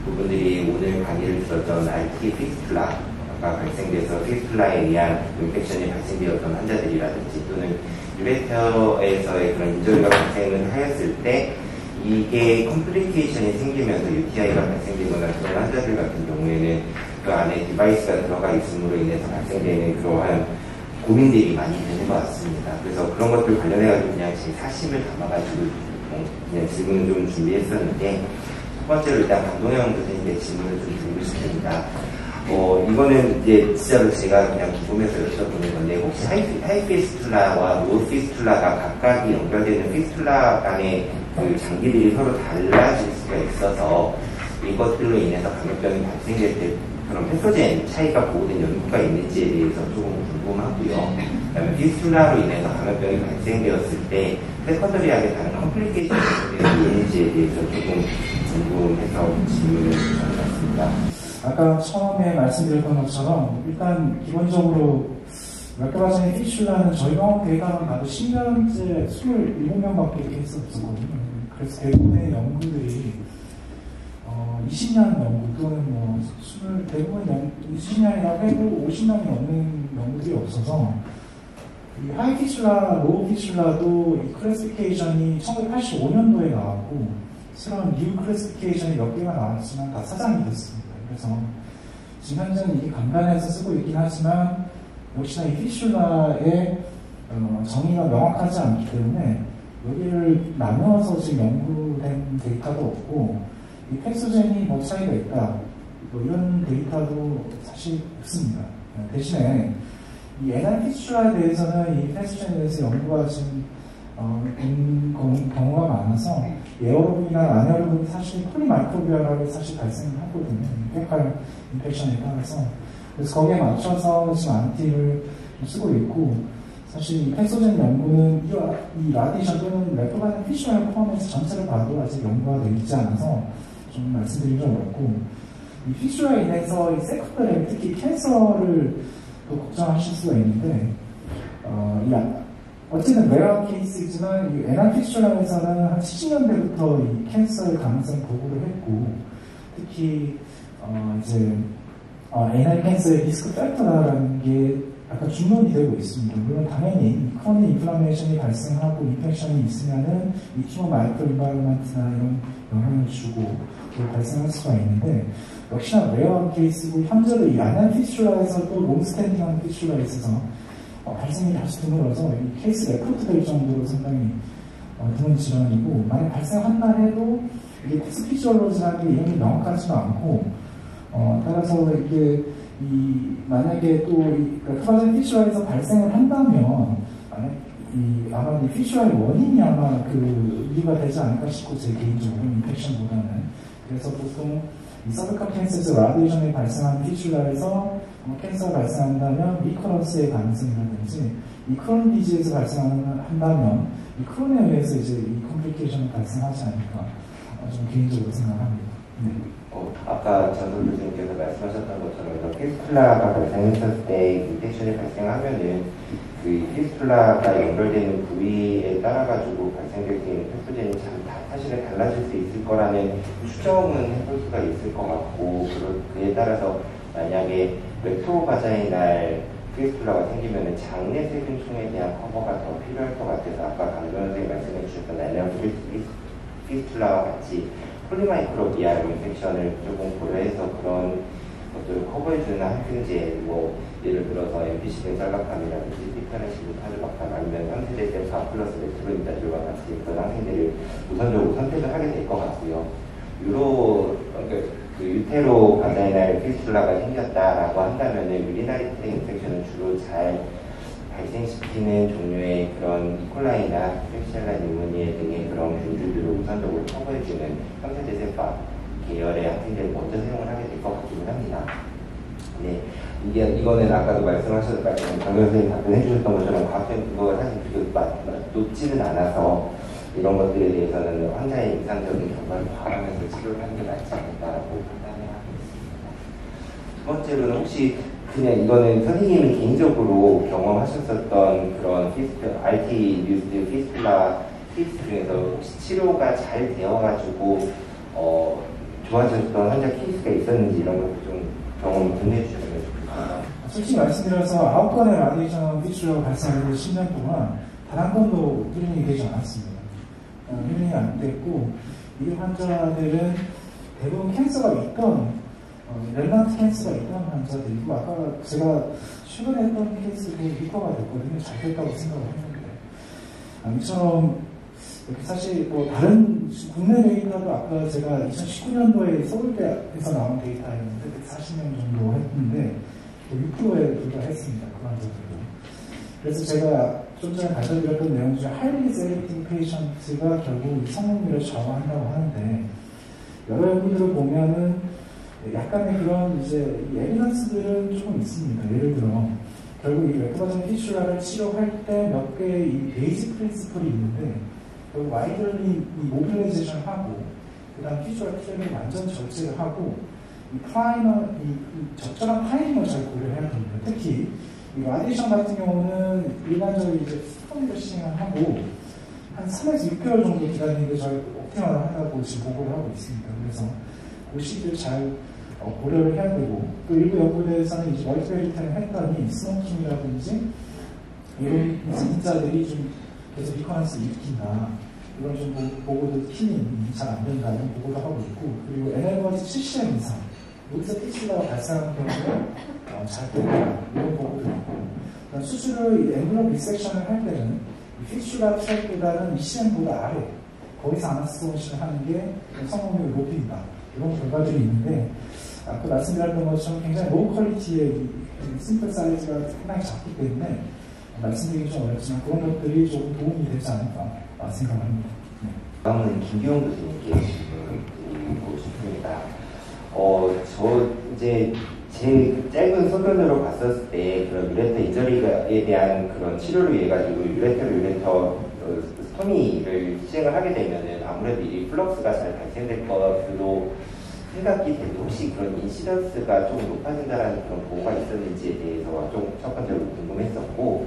부분들이 오늘 강의를 들었던 RT fistula가 발생돼서 fistula에 의한 infection이 발생되었던 환자들이라든지 또는 ureter에서의 그런 injury가 발생을 하였을 때 이게 complication이 생기면서 UTI가 발생되거나 그런 환자들 같은 경우에는 그 안에 device가 들어가 있음으로 인해서 발생되는 그러한 고민들이 많이 되는 것 같습니다. 그래서 그런 것들 관련해가지고 그냥 제 사심을 담아가지고 어, 그냥 질문을 좀 준비했었는데 첫 번째로 일단 강동영 교수님께 질문을 좀 드리고 싶습니다. 어, 이거는 이제 진짜로 제가 그냥 궁금해서 여쭤보는 건데 혹시 high, high fistula와 low fistula가 각각이 연결되는 fistula 간의 그 장기들이 서로 달라질 수가 있어서 이것들로 인해서 감염병이 발생될 때 그런 pathogen 차이가 보고된 연구가 있는지에 대해서 조금 궁금하고요. 그다음에 fistula로 인해서 감염병이 발생되었을 때 secondary하게 다른 complication이 있는지에 대해서 조금 궁금해서 질문을 드렸습니다. 아까 처음에 말씀드렸던 것처럼 일단 기본적으로 멸크바전의 피슐라는 저희 병원 데이터만 봐도 10년째 27명밖에 케이스 없었거든요. 그래서 대부분의 연구들이 어, 20년 연구 또는 뭐 20, 대부분 연, 20년이나 해도 50년이 넘는 연구들이 없어서 이 high fistula, low fistula도 이 classification이 1985년도에 나왔고 새로운 new classification이 몇 개가 나왔지만 다 사장이 됐습니다. 그래서 지금 현재는 이게 간단해서 쓰고 있긴 하지만 역시나 이 fistula의 어, 정의가 명확하지 않기 때문에 여기를 나누어서 지금 연구된 데이터도 없고 이 팩소젠이 뭐 차이가 있다 뭐 이런 데이터도 사실 없습니다. 대신에 이 NR 피슐라에 대해서는 이 팩소젠에 대해서 지금 어, 된 경우가 많아서 aerobic이나 anaerobic이 사실 polymicrobial라고 사실 발생을 하거든요. 페칼 인펙션에 따라서. 그래서 거기에 맞춰서 지금 anti를 쓰고 있고, 사실 이 pathogen 연구는 이, 이 radiation 또는 rectovaginal fistula를 포함해서 전체를 봐도 아직 연구가 되어 있지 않아서 좀 말씀드리기 좀 어렵고, 이 fistula로 인해서 이 secondary, 특히 cancer를 또 걱정하실 수가 있는데, 어, 이 어쨌든 rare case이지만 이 anal fistula에서는 한 70년대부터 이 cancer의 가능성 보고를 했고 특히 어 이제 어 anal cancer의 risk factor라는 게 약간 중론이 되고 있습니다. 물론 당연히 chronic inflammation이 발생하고 infection이 있으면은 이 tumor microenvironment나 이런 영향을 주고 발생할 수가 있는데 역시나 rare case고 현재도 이 anal fistula에서 또 long-standing한 fistula에 있어서 어, 발생이 다시 드물어서 이 case report 될 정도로 상당히 어, 드문 질환이고 만약 발생한다 해도 이게 physiology라는 게 이름이 명확하지도 않고 어, 따라서 이게 이 만약에 또이 크바젠 피슈라에서 발생을 한다면 이 아마 이 fistula의 원인이 아마 그 이유가 되지 않을까 싶고 제 개인적으로 infection보다는. 그래서 보통 이 서브카 캔서에서 라디에이션이 발생한 fistula에서 뭐 cancer가 발생한다면 recurrence의 가능성이라든지 이 Crohn's disease에서 발생한다면 이 Crohn에 의해서 이제 이 complication이 발생하지 않을까 어, 좀 개인적으로 생각합니다. 네. 어, 아까 전선 교수님께서 말씀하셨던 것처럼 fistula가 발생했을 때 infection이 발생하면은 그 fistula가 연결되는 부위에 따라 가지고 발생될 수 있는 패소젠이 참 다, 사실은 달라질 수 있을 거라는 추정은 해볼 수가 있을 것 같고 그에 따라서 만약에 rectovaginal fistula가 생기면은 장내 세균총에 대한 커버가 더 필요할 것 같아서 아까 강변 선생님 말씀해 주셨던 anal fistula와 같이 polymicrobial infection을 조금 고려해서 그런 것들을 커버해주는 항생제, 뭐 예를 들어서 MPC등 짤각함이라든지 피카레시드 타르박함 아니면 항생제 때4 플러스 레트로니다질과 같이 그런 항생제를 우선적으로 선택을 하게 될 것 같고요. 유로 그러니까 그 유테로 바자이날 피스툴라가 생겼다라고 한다면은 유리나리트 인펙션을 주로 잘 발생시키는 종류의 그런 이콜라이나 섹시알라 뉴모니아 등의 그런 균주들을 우선적으로 커버해주는 형사제세파 계열의 항생제를 먼저 사용을 하게 될 것 같기는 합니다. 네, 이게 이거는 아까도 말씀하셨던 강 선생님 답변해 주셨던 것처럼 과학적인 근거가 사실 그렇게 높지는 않아서 이런 것들에 대해서는 환자의 임상적인 경과를 바라면서 치료를 하는 게 맞지 않을까라고 판단을 하고 있습니다. 두 번째로는 혹시 그냥 이거는 선생님이 개인적으로 경험하셨었던 그런 피스트, RT 뉴스 피스트라 케이스 중에서 혹시 치료가 잘 되어가지고 어, 좋아졌던 환자 케이스가 있었는지 이런 것도 좀 경험 공유해 주시면 좋겠습니다. 솔직히 말씀드려서 아홉 건의 라디에이션 피추가 발생하고 10년 동안 단 한 번도 healing이 되지 않았습니다. 어, healing이 안 됐고 이 환자들은 대부분 cancer가 있던 어, recurrent cancer가 있던 환자들이고 아까 제가 최근에 했던 케이스도 리커가 됐거든요. 잘 됐다고 생각을 했는데 아, 이렇게 사실 뭐 다른 국내 데이터도 아까 제가 2019년도에 서울 대에서 나온 데이터였는데 140명 정도 했는데 6%에 불과했습니다. 그 환자들도. 그래서 제가 좀 전에 발표드렸던 내용 중에 highly selected patient가 결국 이 성공률을 좌우한다고 하는데 여러 연구들을 보면은 약간의 그런 이제 이 evidence들은 조금 있습니다. 예를 들어 결국 이 레프버전 피슈라를 치료할 때 몇 개의 이 basic principle이 있는데 결국 widely 이 mobilization 하고 그 다음 fistula tract을 완전 절제를 하고 이 primary, 이, 이 적절한 타이밍을 잘 고려해야 됩니다. 특히 이 radiation 같은 경우는 일반적으로 이제 stoma를 시행을 하고 한 3에서 6개월 정도 기다리는데 저희 optimal을 한다고 지금 보고를 하고 있습니다. 그래서 그 시기를 잘 어, 고려를 해야 되고 또 일부 연구대에서는 이제 멀티베리테를 했더니 스모킹이라든지 이런 진짜들이 좀 계속 리커런스 일으킨다. 이런 좀 보- 보고도 킬링이 잘 안 된다. 이런 보고도 하고 있고 그리고 에너지 70년 이상 여기서 피치가 발생하는 경우는 어, 잘 된다. 이런 보고도 있고 그다음 수술을 앵글로 비섹션을 할 때는 피슈라 트랙보다는 ECM보다 아래 거기서 아나스토모션을 하는 게 성공률을 높인다. 이런 결과들이 있는데 아까 말씀드렸던 것처럼 굉장히 이 심플 사이즈가 상당히 작기 때문에 말씀드리기 좀 어렵지만 그런 것들이 조금 도움이 되지 않을까 생각합니다. 네. 다음은 김기용 교수님께 질문 드리고 싶습니다. 어, 저 이제 제 짧은 소견으로 봤었을 때 그런 유레터 인저리에 대한 그런 치료를 위해 가지고 유레터 유레터 어, stomy를 시행을 하게 되면은 아무래도 reflux가 잘 발생될 것으로 생각이 되는데 혹시 그런 incidence가 조금 높아진다라는 그런 보고가 있었는지에 대해서 좀 첫 번째로 궁금했었고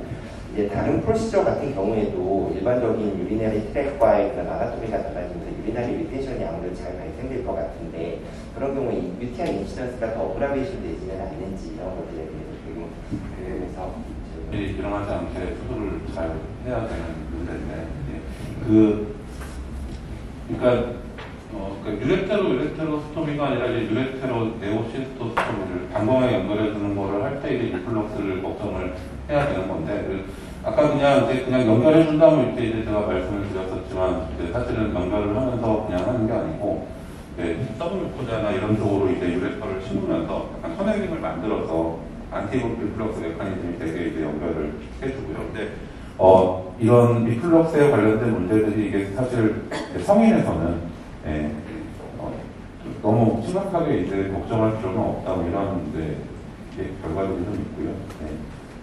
이제 다른 procedure 같은 경우에도 일반적인 urinary tract과의 그런 anatomy가 달라지면서 urinary retention이 아무래도 잘 발생될 것 같은데 그런 경우에 이 UTI한 incidence가 더 aggravation 되지는 않는지 이런 것들에 대해서 조금 그래서 일이 일어나지 않게 수술을 잘 해야 되는 문제인데, 예. 그, 그러니까, 어, 그 uretero ureterostomy가 아니라 이제 uretero neocystostomy를 방광에 연결해 주는 거를 할 때 이제 reflux를 걱정을 해야 되는 건데, 그 아까 그냥 이제 그냥 연결해 준다면 이렇게 이제 제가 말씀을 드렸었지만, 사실은 연결을 하면서 그냥 하는 게 아니고, 네, submucosa나 이런 쪽으로 이제 ureter를 심으면서 약간 tunneling을 만들어서 anti reflux 메커니즘이 되게 이제 연결을 해주고요. 근데 어, 이런 reflux에 관련된 문제들이 이게 사실 성인에서는 예, 어, 너무 심각하게 이제 걱정할 필요는 없다 뭐 이런 이제 예, 결과들이 좀 있고요. 예.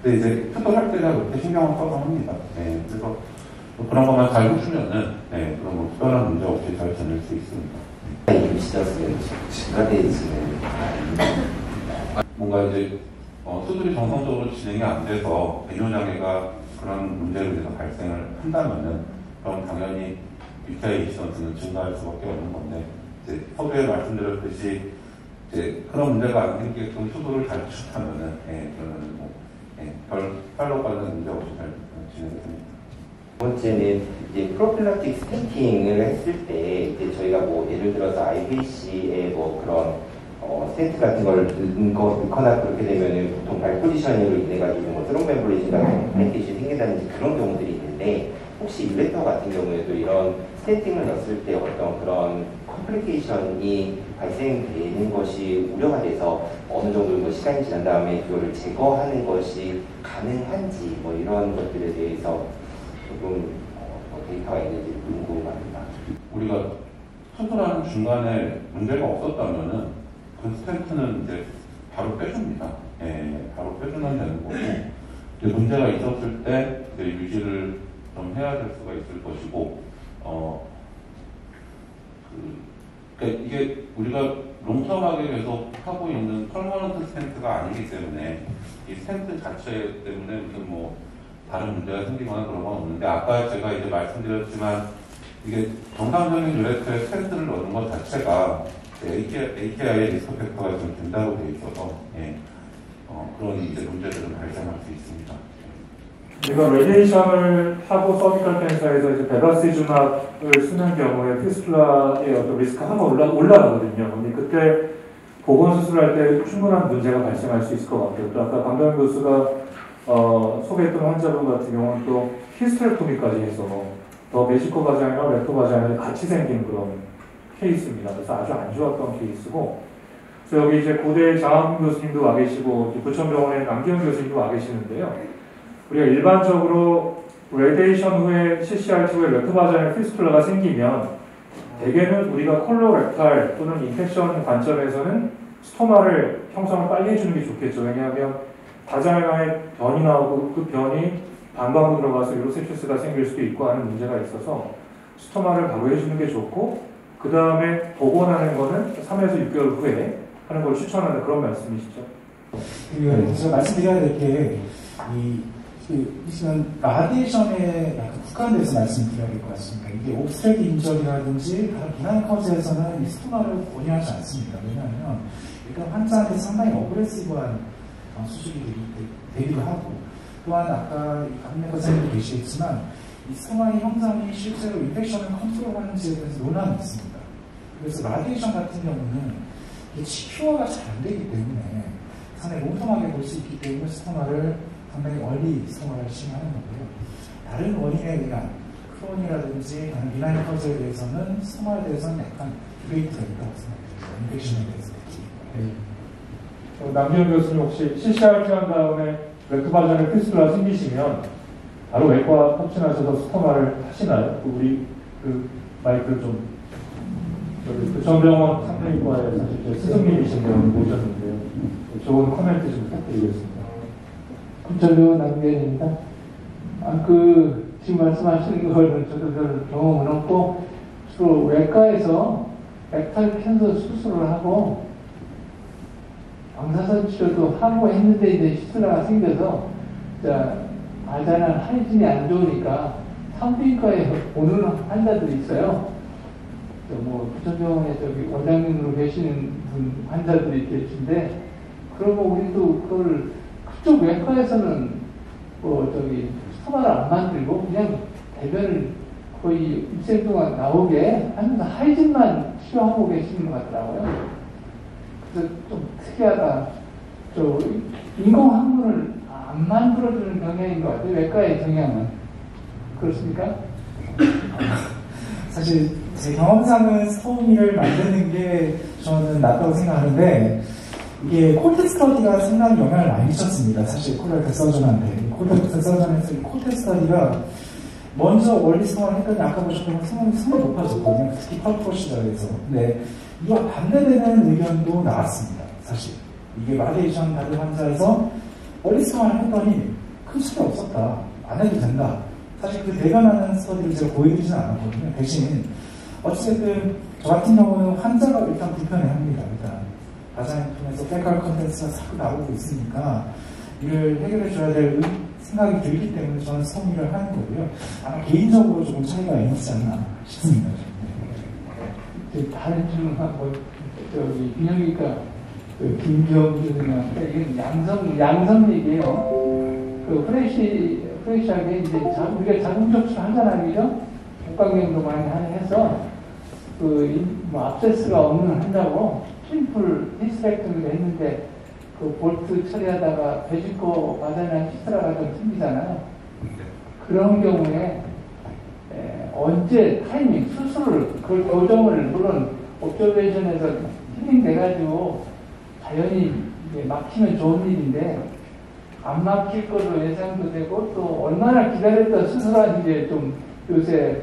근데 이제 그래도 할 때는 그렇게 신경을 써서 합니다. 예, 그래서 뭐 그런 것만 잘 해주면은 예, 그런 뭐 특별한 문제 없이 잘 지낼 수 있습니다. 뭔가 이제 어, 수술이 정상적으로 진행이 안 돼서 배뇨장애가 그런 문제로 인해서 발생을 한다면은 그럼 당연히 유타의 이시던스는 증가할 수밖에 없는 건데 이제 서두에 말씀드렸듯이 이제 그런 문제가 안 생기게끔 수술을 잘 추천하면은 예, 그러면 뭐 예, 별 팔로 관련 문제 없이 잘 진행이 됩니다. 두 번째는 이제 프로필락틱 스탠팅을 했을 때 이제 저희가 뭐 예를 들어서 IVC에 뭐 그런 어, 스탠트 같은 걸 넣은 거, 넣거나 그렇게 되면은 보통 malpositioning으로 인해 가지고 뭐 thromboembolism 같은 플레이테이션이 생긴다든지 그런 경우들이 있는데 혹시 ureter 같은 경우에도 이런 stenting을 넣었을 때 어떤 그런 complication이 발생되는 것이 우려가 돼서 어느 정도 뭐 시간이 지난 다음에 그거를 제거하는 것이 가능한지 뭐 이런 것들에 대해서 조금 어, 데이터가 있는지 궁금합니다. 우리가 수술하는 중간에 문제가 없었다면은 그 stent는 이제 바로 빼줍니다. 예, 바로 빼주면 되는 거고 이제 문제가 있었을 때 이제 유지를 좀 해야 될 수가 있을 것이고 어, 그, 그러니까 이게 우리가 long-term하게 계속 하고 있는 permanent stent가 아니기 때문에 이 스탠트 자체 때문에 무슨 뭐 다른 문제가 생기거나 그런 건 없는데 아까 제가 이제 말씀드렸지만 이게 정상적인 ureter에 stent를 넣는 것 자체가 AKI의 risk factor가 좀 된다고 돼 있어서 예, 어, 그런 이제 문제들은 발생할 수 있습니다. 우리가 radiation을 하고 cervical cancer에서 이제 bevacizumab을 쓰는 경우에 fistula의 어떤 리스크가 한번 올라, 올라가거든요. 근데 그때 복원 수술할 때 충분한 문제가 발생할 수 있을 것 같아요. 또 아까 강병 교수가 어, 소개했던 환자분 같은 경우는 또 hysterectomy까지 해서 더 vesicovaginal이랑 rectovaginal이 같이 생긴 그런 케이스입니다. 그래서 아주 안 좋았던 케이스고 그래서 여기 이제 고대 장학 교수님도 와 계시고 부천병원의 남기현 교수님도 와 계시는데요. 우리가 일반적으로 radiation 후에 CCRT 후에 rectovaginal fistula가 생기면 대개는 우리가 colorectal 또는 infection 관점에서는 stoma를 형성을 빨리 해주는 게 좋겠죠. 왜냐하면 vagina에 변이 나오고 그 변이 방광으로 들어가서 urosepsis가 생길 수도 있고 하는 문제가 있어서 stoma를 바로 해주는 게 좋고 그 다음에 복원하는 거는 3에서 6개월 후에 하는 걸 추천하는 그런 말씀이시죠. 그 제가 말씀드려야 될 게이 그, 이시간 radiation에 약간 국한돼서 말씀드려야 될 것 같습니다. 이게 obstetric injury라든지 다른 benign cause에서는 이 stoma를 권유하지 않습니다. 왜냐하면 일단 환자한테 상당히 aggressive한 어, 수술이 되기- 되기도 하고 또한 아까 강민호 선생님도 계시겠지만 이 stoma의 형성이 실제로 infection을 컨트롤하는지에 대해서 논란이 있습니다. 그래서 radiation 같은 경우는 치료가 잘 안 되기 때문에 상당히 long-term하게 볼 수 있기 때문에 stoma를 상당히 early stoma를 시행하는 거고요. 다른 원인에 의한 크론이라든지 다른 benign cause에 대해서는 stoma에 대해서는 약간 debate가 있다고 생각합니다. infection에 대해서. 어, 남기현 교수님 혹시 CCRT 한 다음에 rectovaginal에 fistula 생기시면 바로 외과 협진하셔서 stoma를 하시나요? 그 우리 그 마이크를 좀 저기 부천병원 상태과에 사실 제 스승님이신 분 모셨는데요. 좋은 코멘트 좀 부탁드리겠습니다. 부천병원 남기현입니다. 아, 그, 지금 말씀하시는 거는 저도 별 경험은 없고, 주로 외과에서 렉탈 캔서 수술을 하고, 방사선 치료도 하고 했는데 이제 시스라가 생겨서, 자, 알자는 하이진이 안 좋으니까 산부인과에 오는 환자들이 있어요. 저 뭐, 부천병원에 저기 원장님으로 계시는 분 환자들이 계신데, 그러면 우리도 그걸 그쪽 외과에서는 뭐 저기 스토마를 안 만들고 그냥 대변을 거의 일생 동안 나오게 하면서 하이진만 치료하고 계시는 것 같더라고요. 좀 특이하다. 저 인공 항문을 안 만들어주는 경향인 것 같아요. 외과의 경향은. 그렇습니까? 사실 제 경험상은 스토미를 만드는 게 저는 낫다고 생각하는데 이게 콜텍 스터디가 상당히 영향을 많이 미쳤습니다. 사실 콜텍 서전한테. 콜텍 서전에서 이 콜텍 스터디가 먼저 원리 스토어를 했더니 아까 보셨던 성이 성이 높아졌거든요. 특히 펄퍼 시절에서. 근데 이와 반대되는 의견도 나왔습니다. 사실. 이게 라디에이션 받은 환자에서 원리 스토어를 했더니 큰 차이 없었다. 안 해도 된다. 사실 그 대변하는 스터디를 제가 보여드리진 않았거든요. 대신 어쨌든 저 같은 경우는 환자가 일단 불편해 합니다. 일단 가장을 통해서 페칼 컨텐츠가 자꾸 나오고 있으니까 이를 해결해 줘야 될 생각이 들기 때문에 저는 성의를 하는 거고요. 아마 개인적으로 조금 차이가 있지 않나 싶습니다. 이제 다른 질문하고 저기 비뇨기과 그 김경 교수님한테 이건 양성 양성 얘기예요. 그 프레시 프레시하게 이제 자, 우리가 자궁 적출 하잖아요, 그죠? 복강경도 많이 해서 그뭐 압세스가 없는 환자고 심플 히스렉토미를 했는데 그 볼트 처리하다가 배지코 바다나 히스라가 좀 생기잖아요. 그런 경우에 에, 언제 타이밍 수술을 그 교정을 물론 옵저베이션에서 힐링 돼가지고 자연히 막히면 좋은 일인데 안 막힐 걸로 예상도 되고 또 얼마나 기다렸다 수술한 이제 좀 요새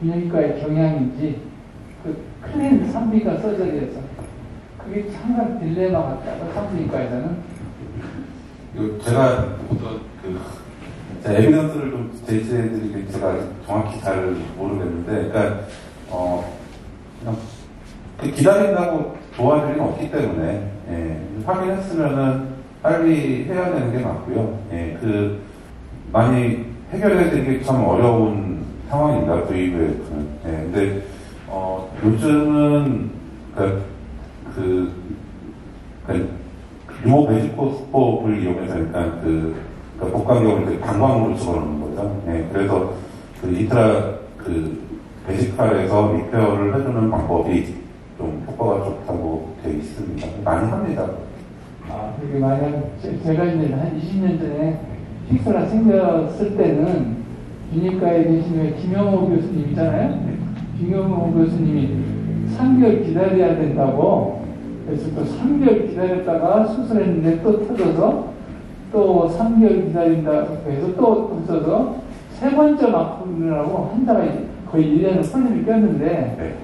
비뇨기과의 경향인지 그 클린 산비가 서저리에서 그게 항상 딜레마 같다고 산부인과에서는 이거 제가 어떤 그 에비던스를 좀 제시해드리기 제가 정확히 잘 모르겠는데, 그러니까 어 그냥 그 기다린다고 도와줄 일은 없기 때문에 예, 확인했으면은 빨리 해야 되는 게 맞고요. 예, 그 많이 해결해드리기 참 어려운 상황입니다. VVF는. 예, 근데 어 요즘은 그러니까 그, 그 유모 베지코스법을 이용해서 일단 그, 그 복강경을 그 방광으로 집어넣는 거죠. 네, 그래서 그 이트라 그 베지칼에서 리페어를 해주는 방법이 좀 효과가 좋다고 되어 있습니다. 많이 합니다. 아, 그게 만약 제- 제가 이제 한 20년 전에 픽스가 생겼을 때는 비뇨기과에 계신 왜 김영호 교수님 있잖아요. 김영호 교수님이 3개월 기다려야 된다고 그래서 또 3개월 기다렸다가 수술했는데 또 터져서 또 3개월 기다린다고 해서 또 터져서 세 번째 막으라고 환자가 거의 1년을 Foley를 꼈는데 네.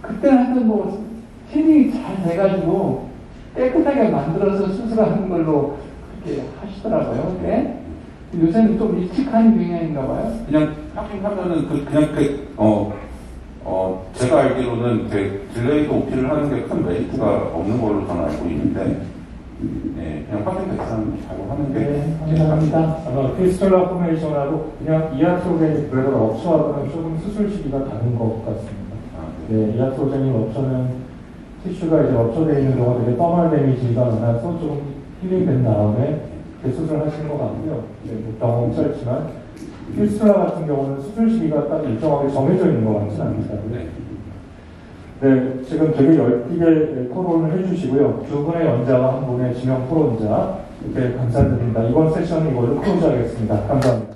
그때는 하여튼 뭐 healing이 잘 돼가지고 깨끗하게 만들어서 수술하는 걸로 그렇게 하시더라고요. 네? 요새는 좀 일찍 하는 경향인가 봐요. 그냥 확인하면은 그, 그냥 그, 어, 어, 제가 알기로는 그 딜레이드 오피를 하는 게 큰 메리트가 없는 걸로 저는 알고 있는데, 예, 그냥 확인 대상 바로 하는 게. 네, 감사합니다. 아마 피스톨라 포메이션하고 그냥 이아트로겐 브레더 업소하고는 조금 수술 시기가 다른 것 같습니다. 아, 네, 이아트로겐인 업소는 티슈가 이제 업소되어 있는 동안 되게 떠말 데미지가 많아서 조금 힐링된 다음에 그 수술 하신 것 같고요. 네, 뭐 병원 짧지만 피스톨라 같은 경우는 수술 시기가 딱 일정하게 정해져 있는 것 같지는 않습니다. 네. 네, 지금 되게 열띠게 토론을 해주시고요. 두 분의 연자와 한 분의 지명 토론자, 이렇게 감사드립니다. 이번 세션은 이걸로 클로즈하겠습니다. 감사합니다.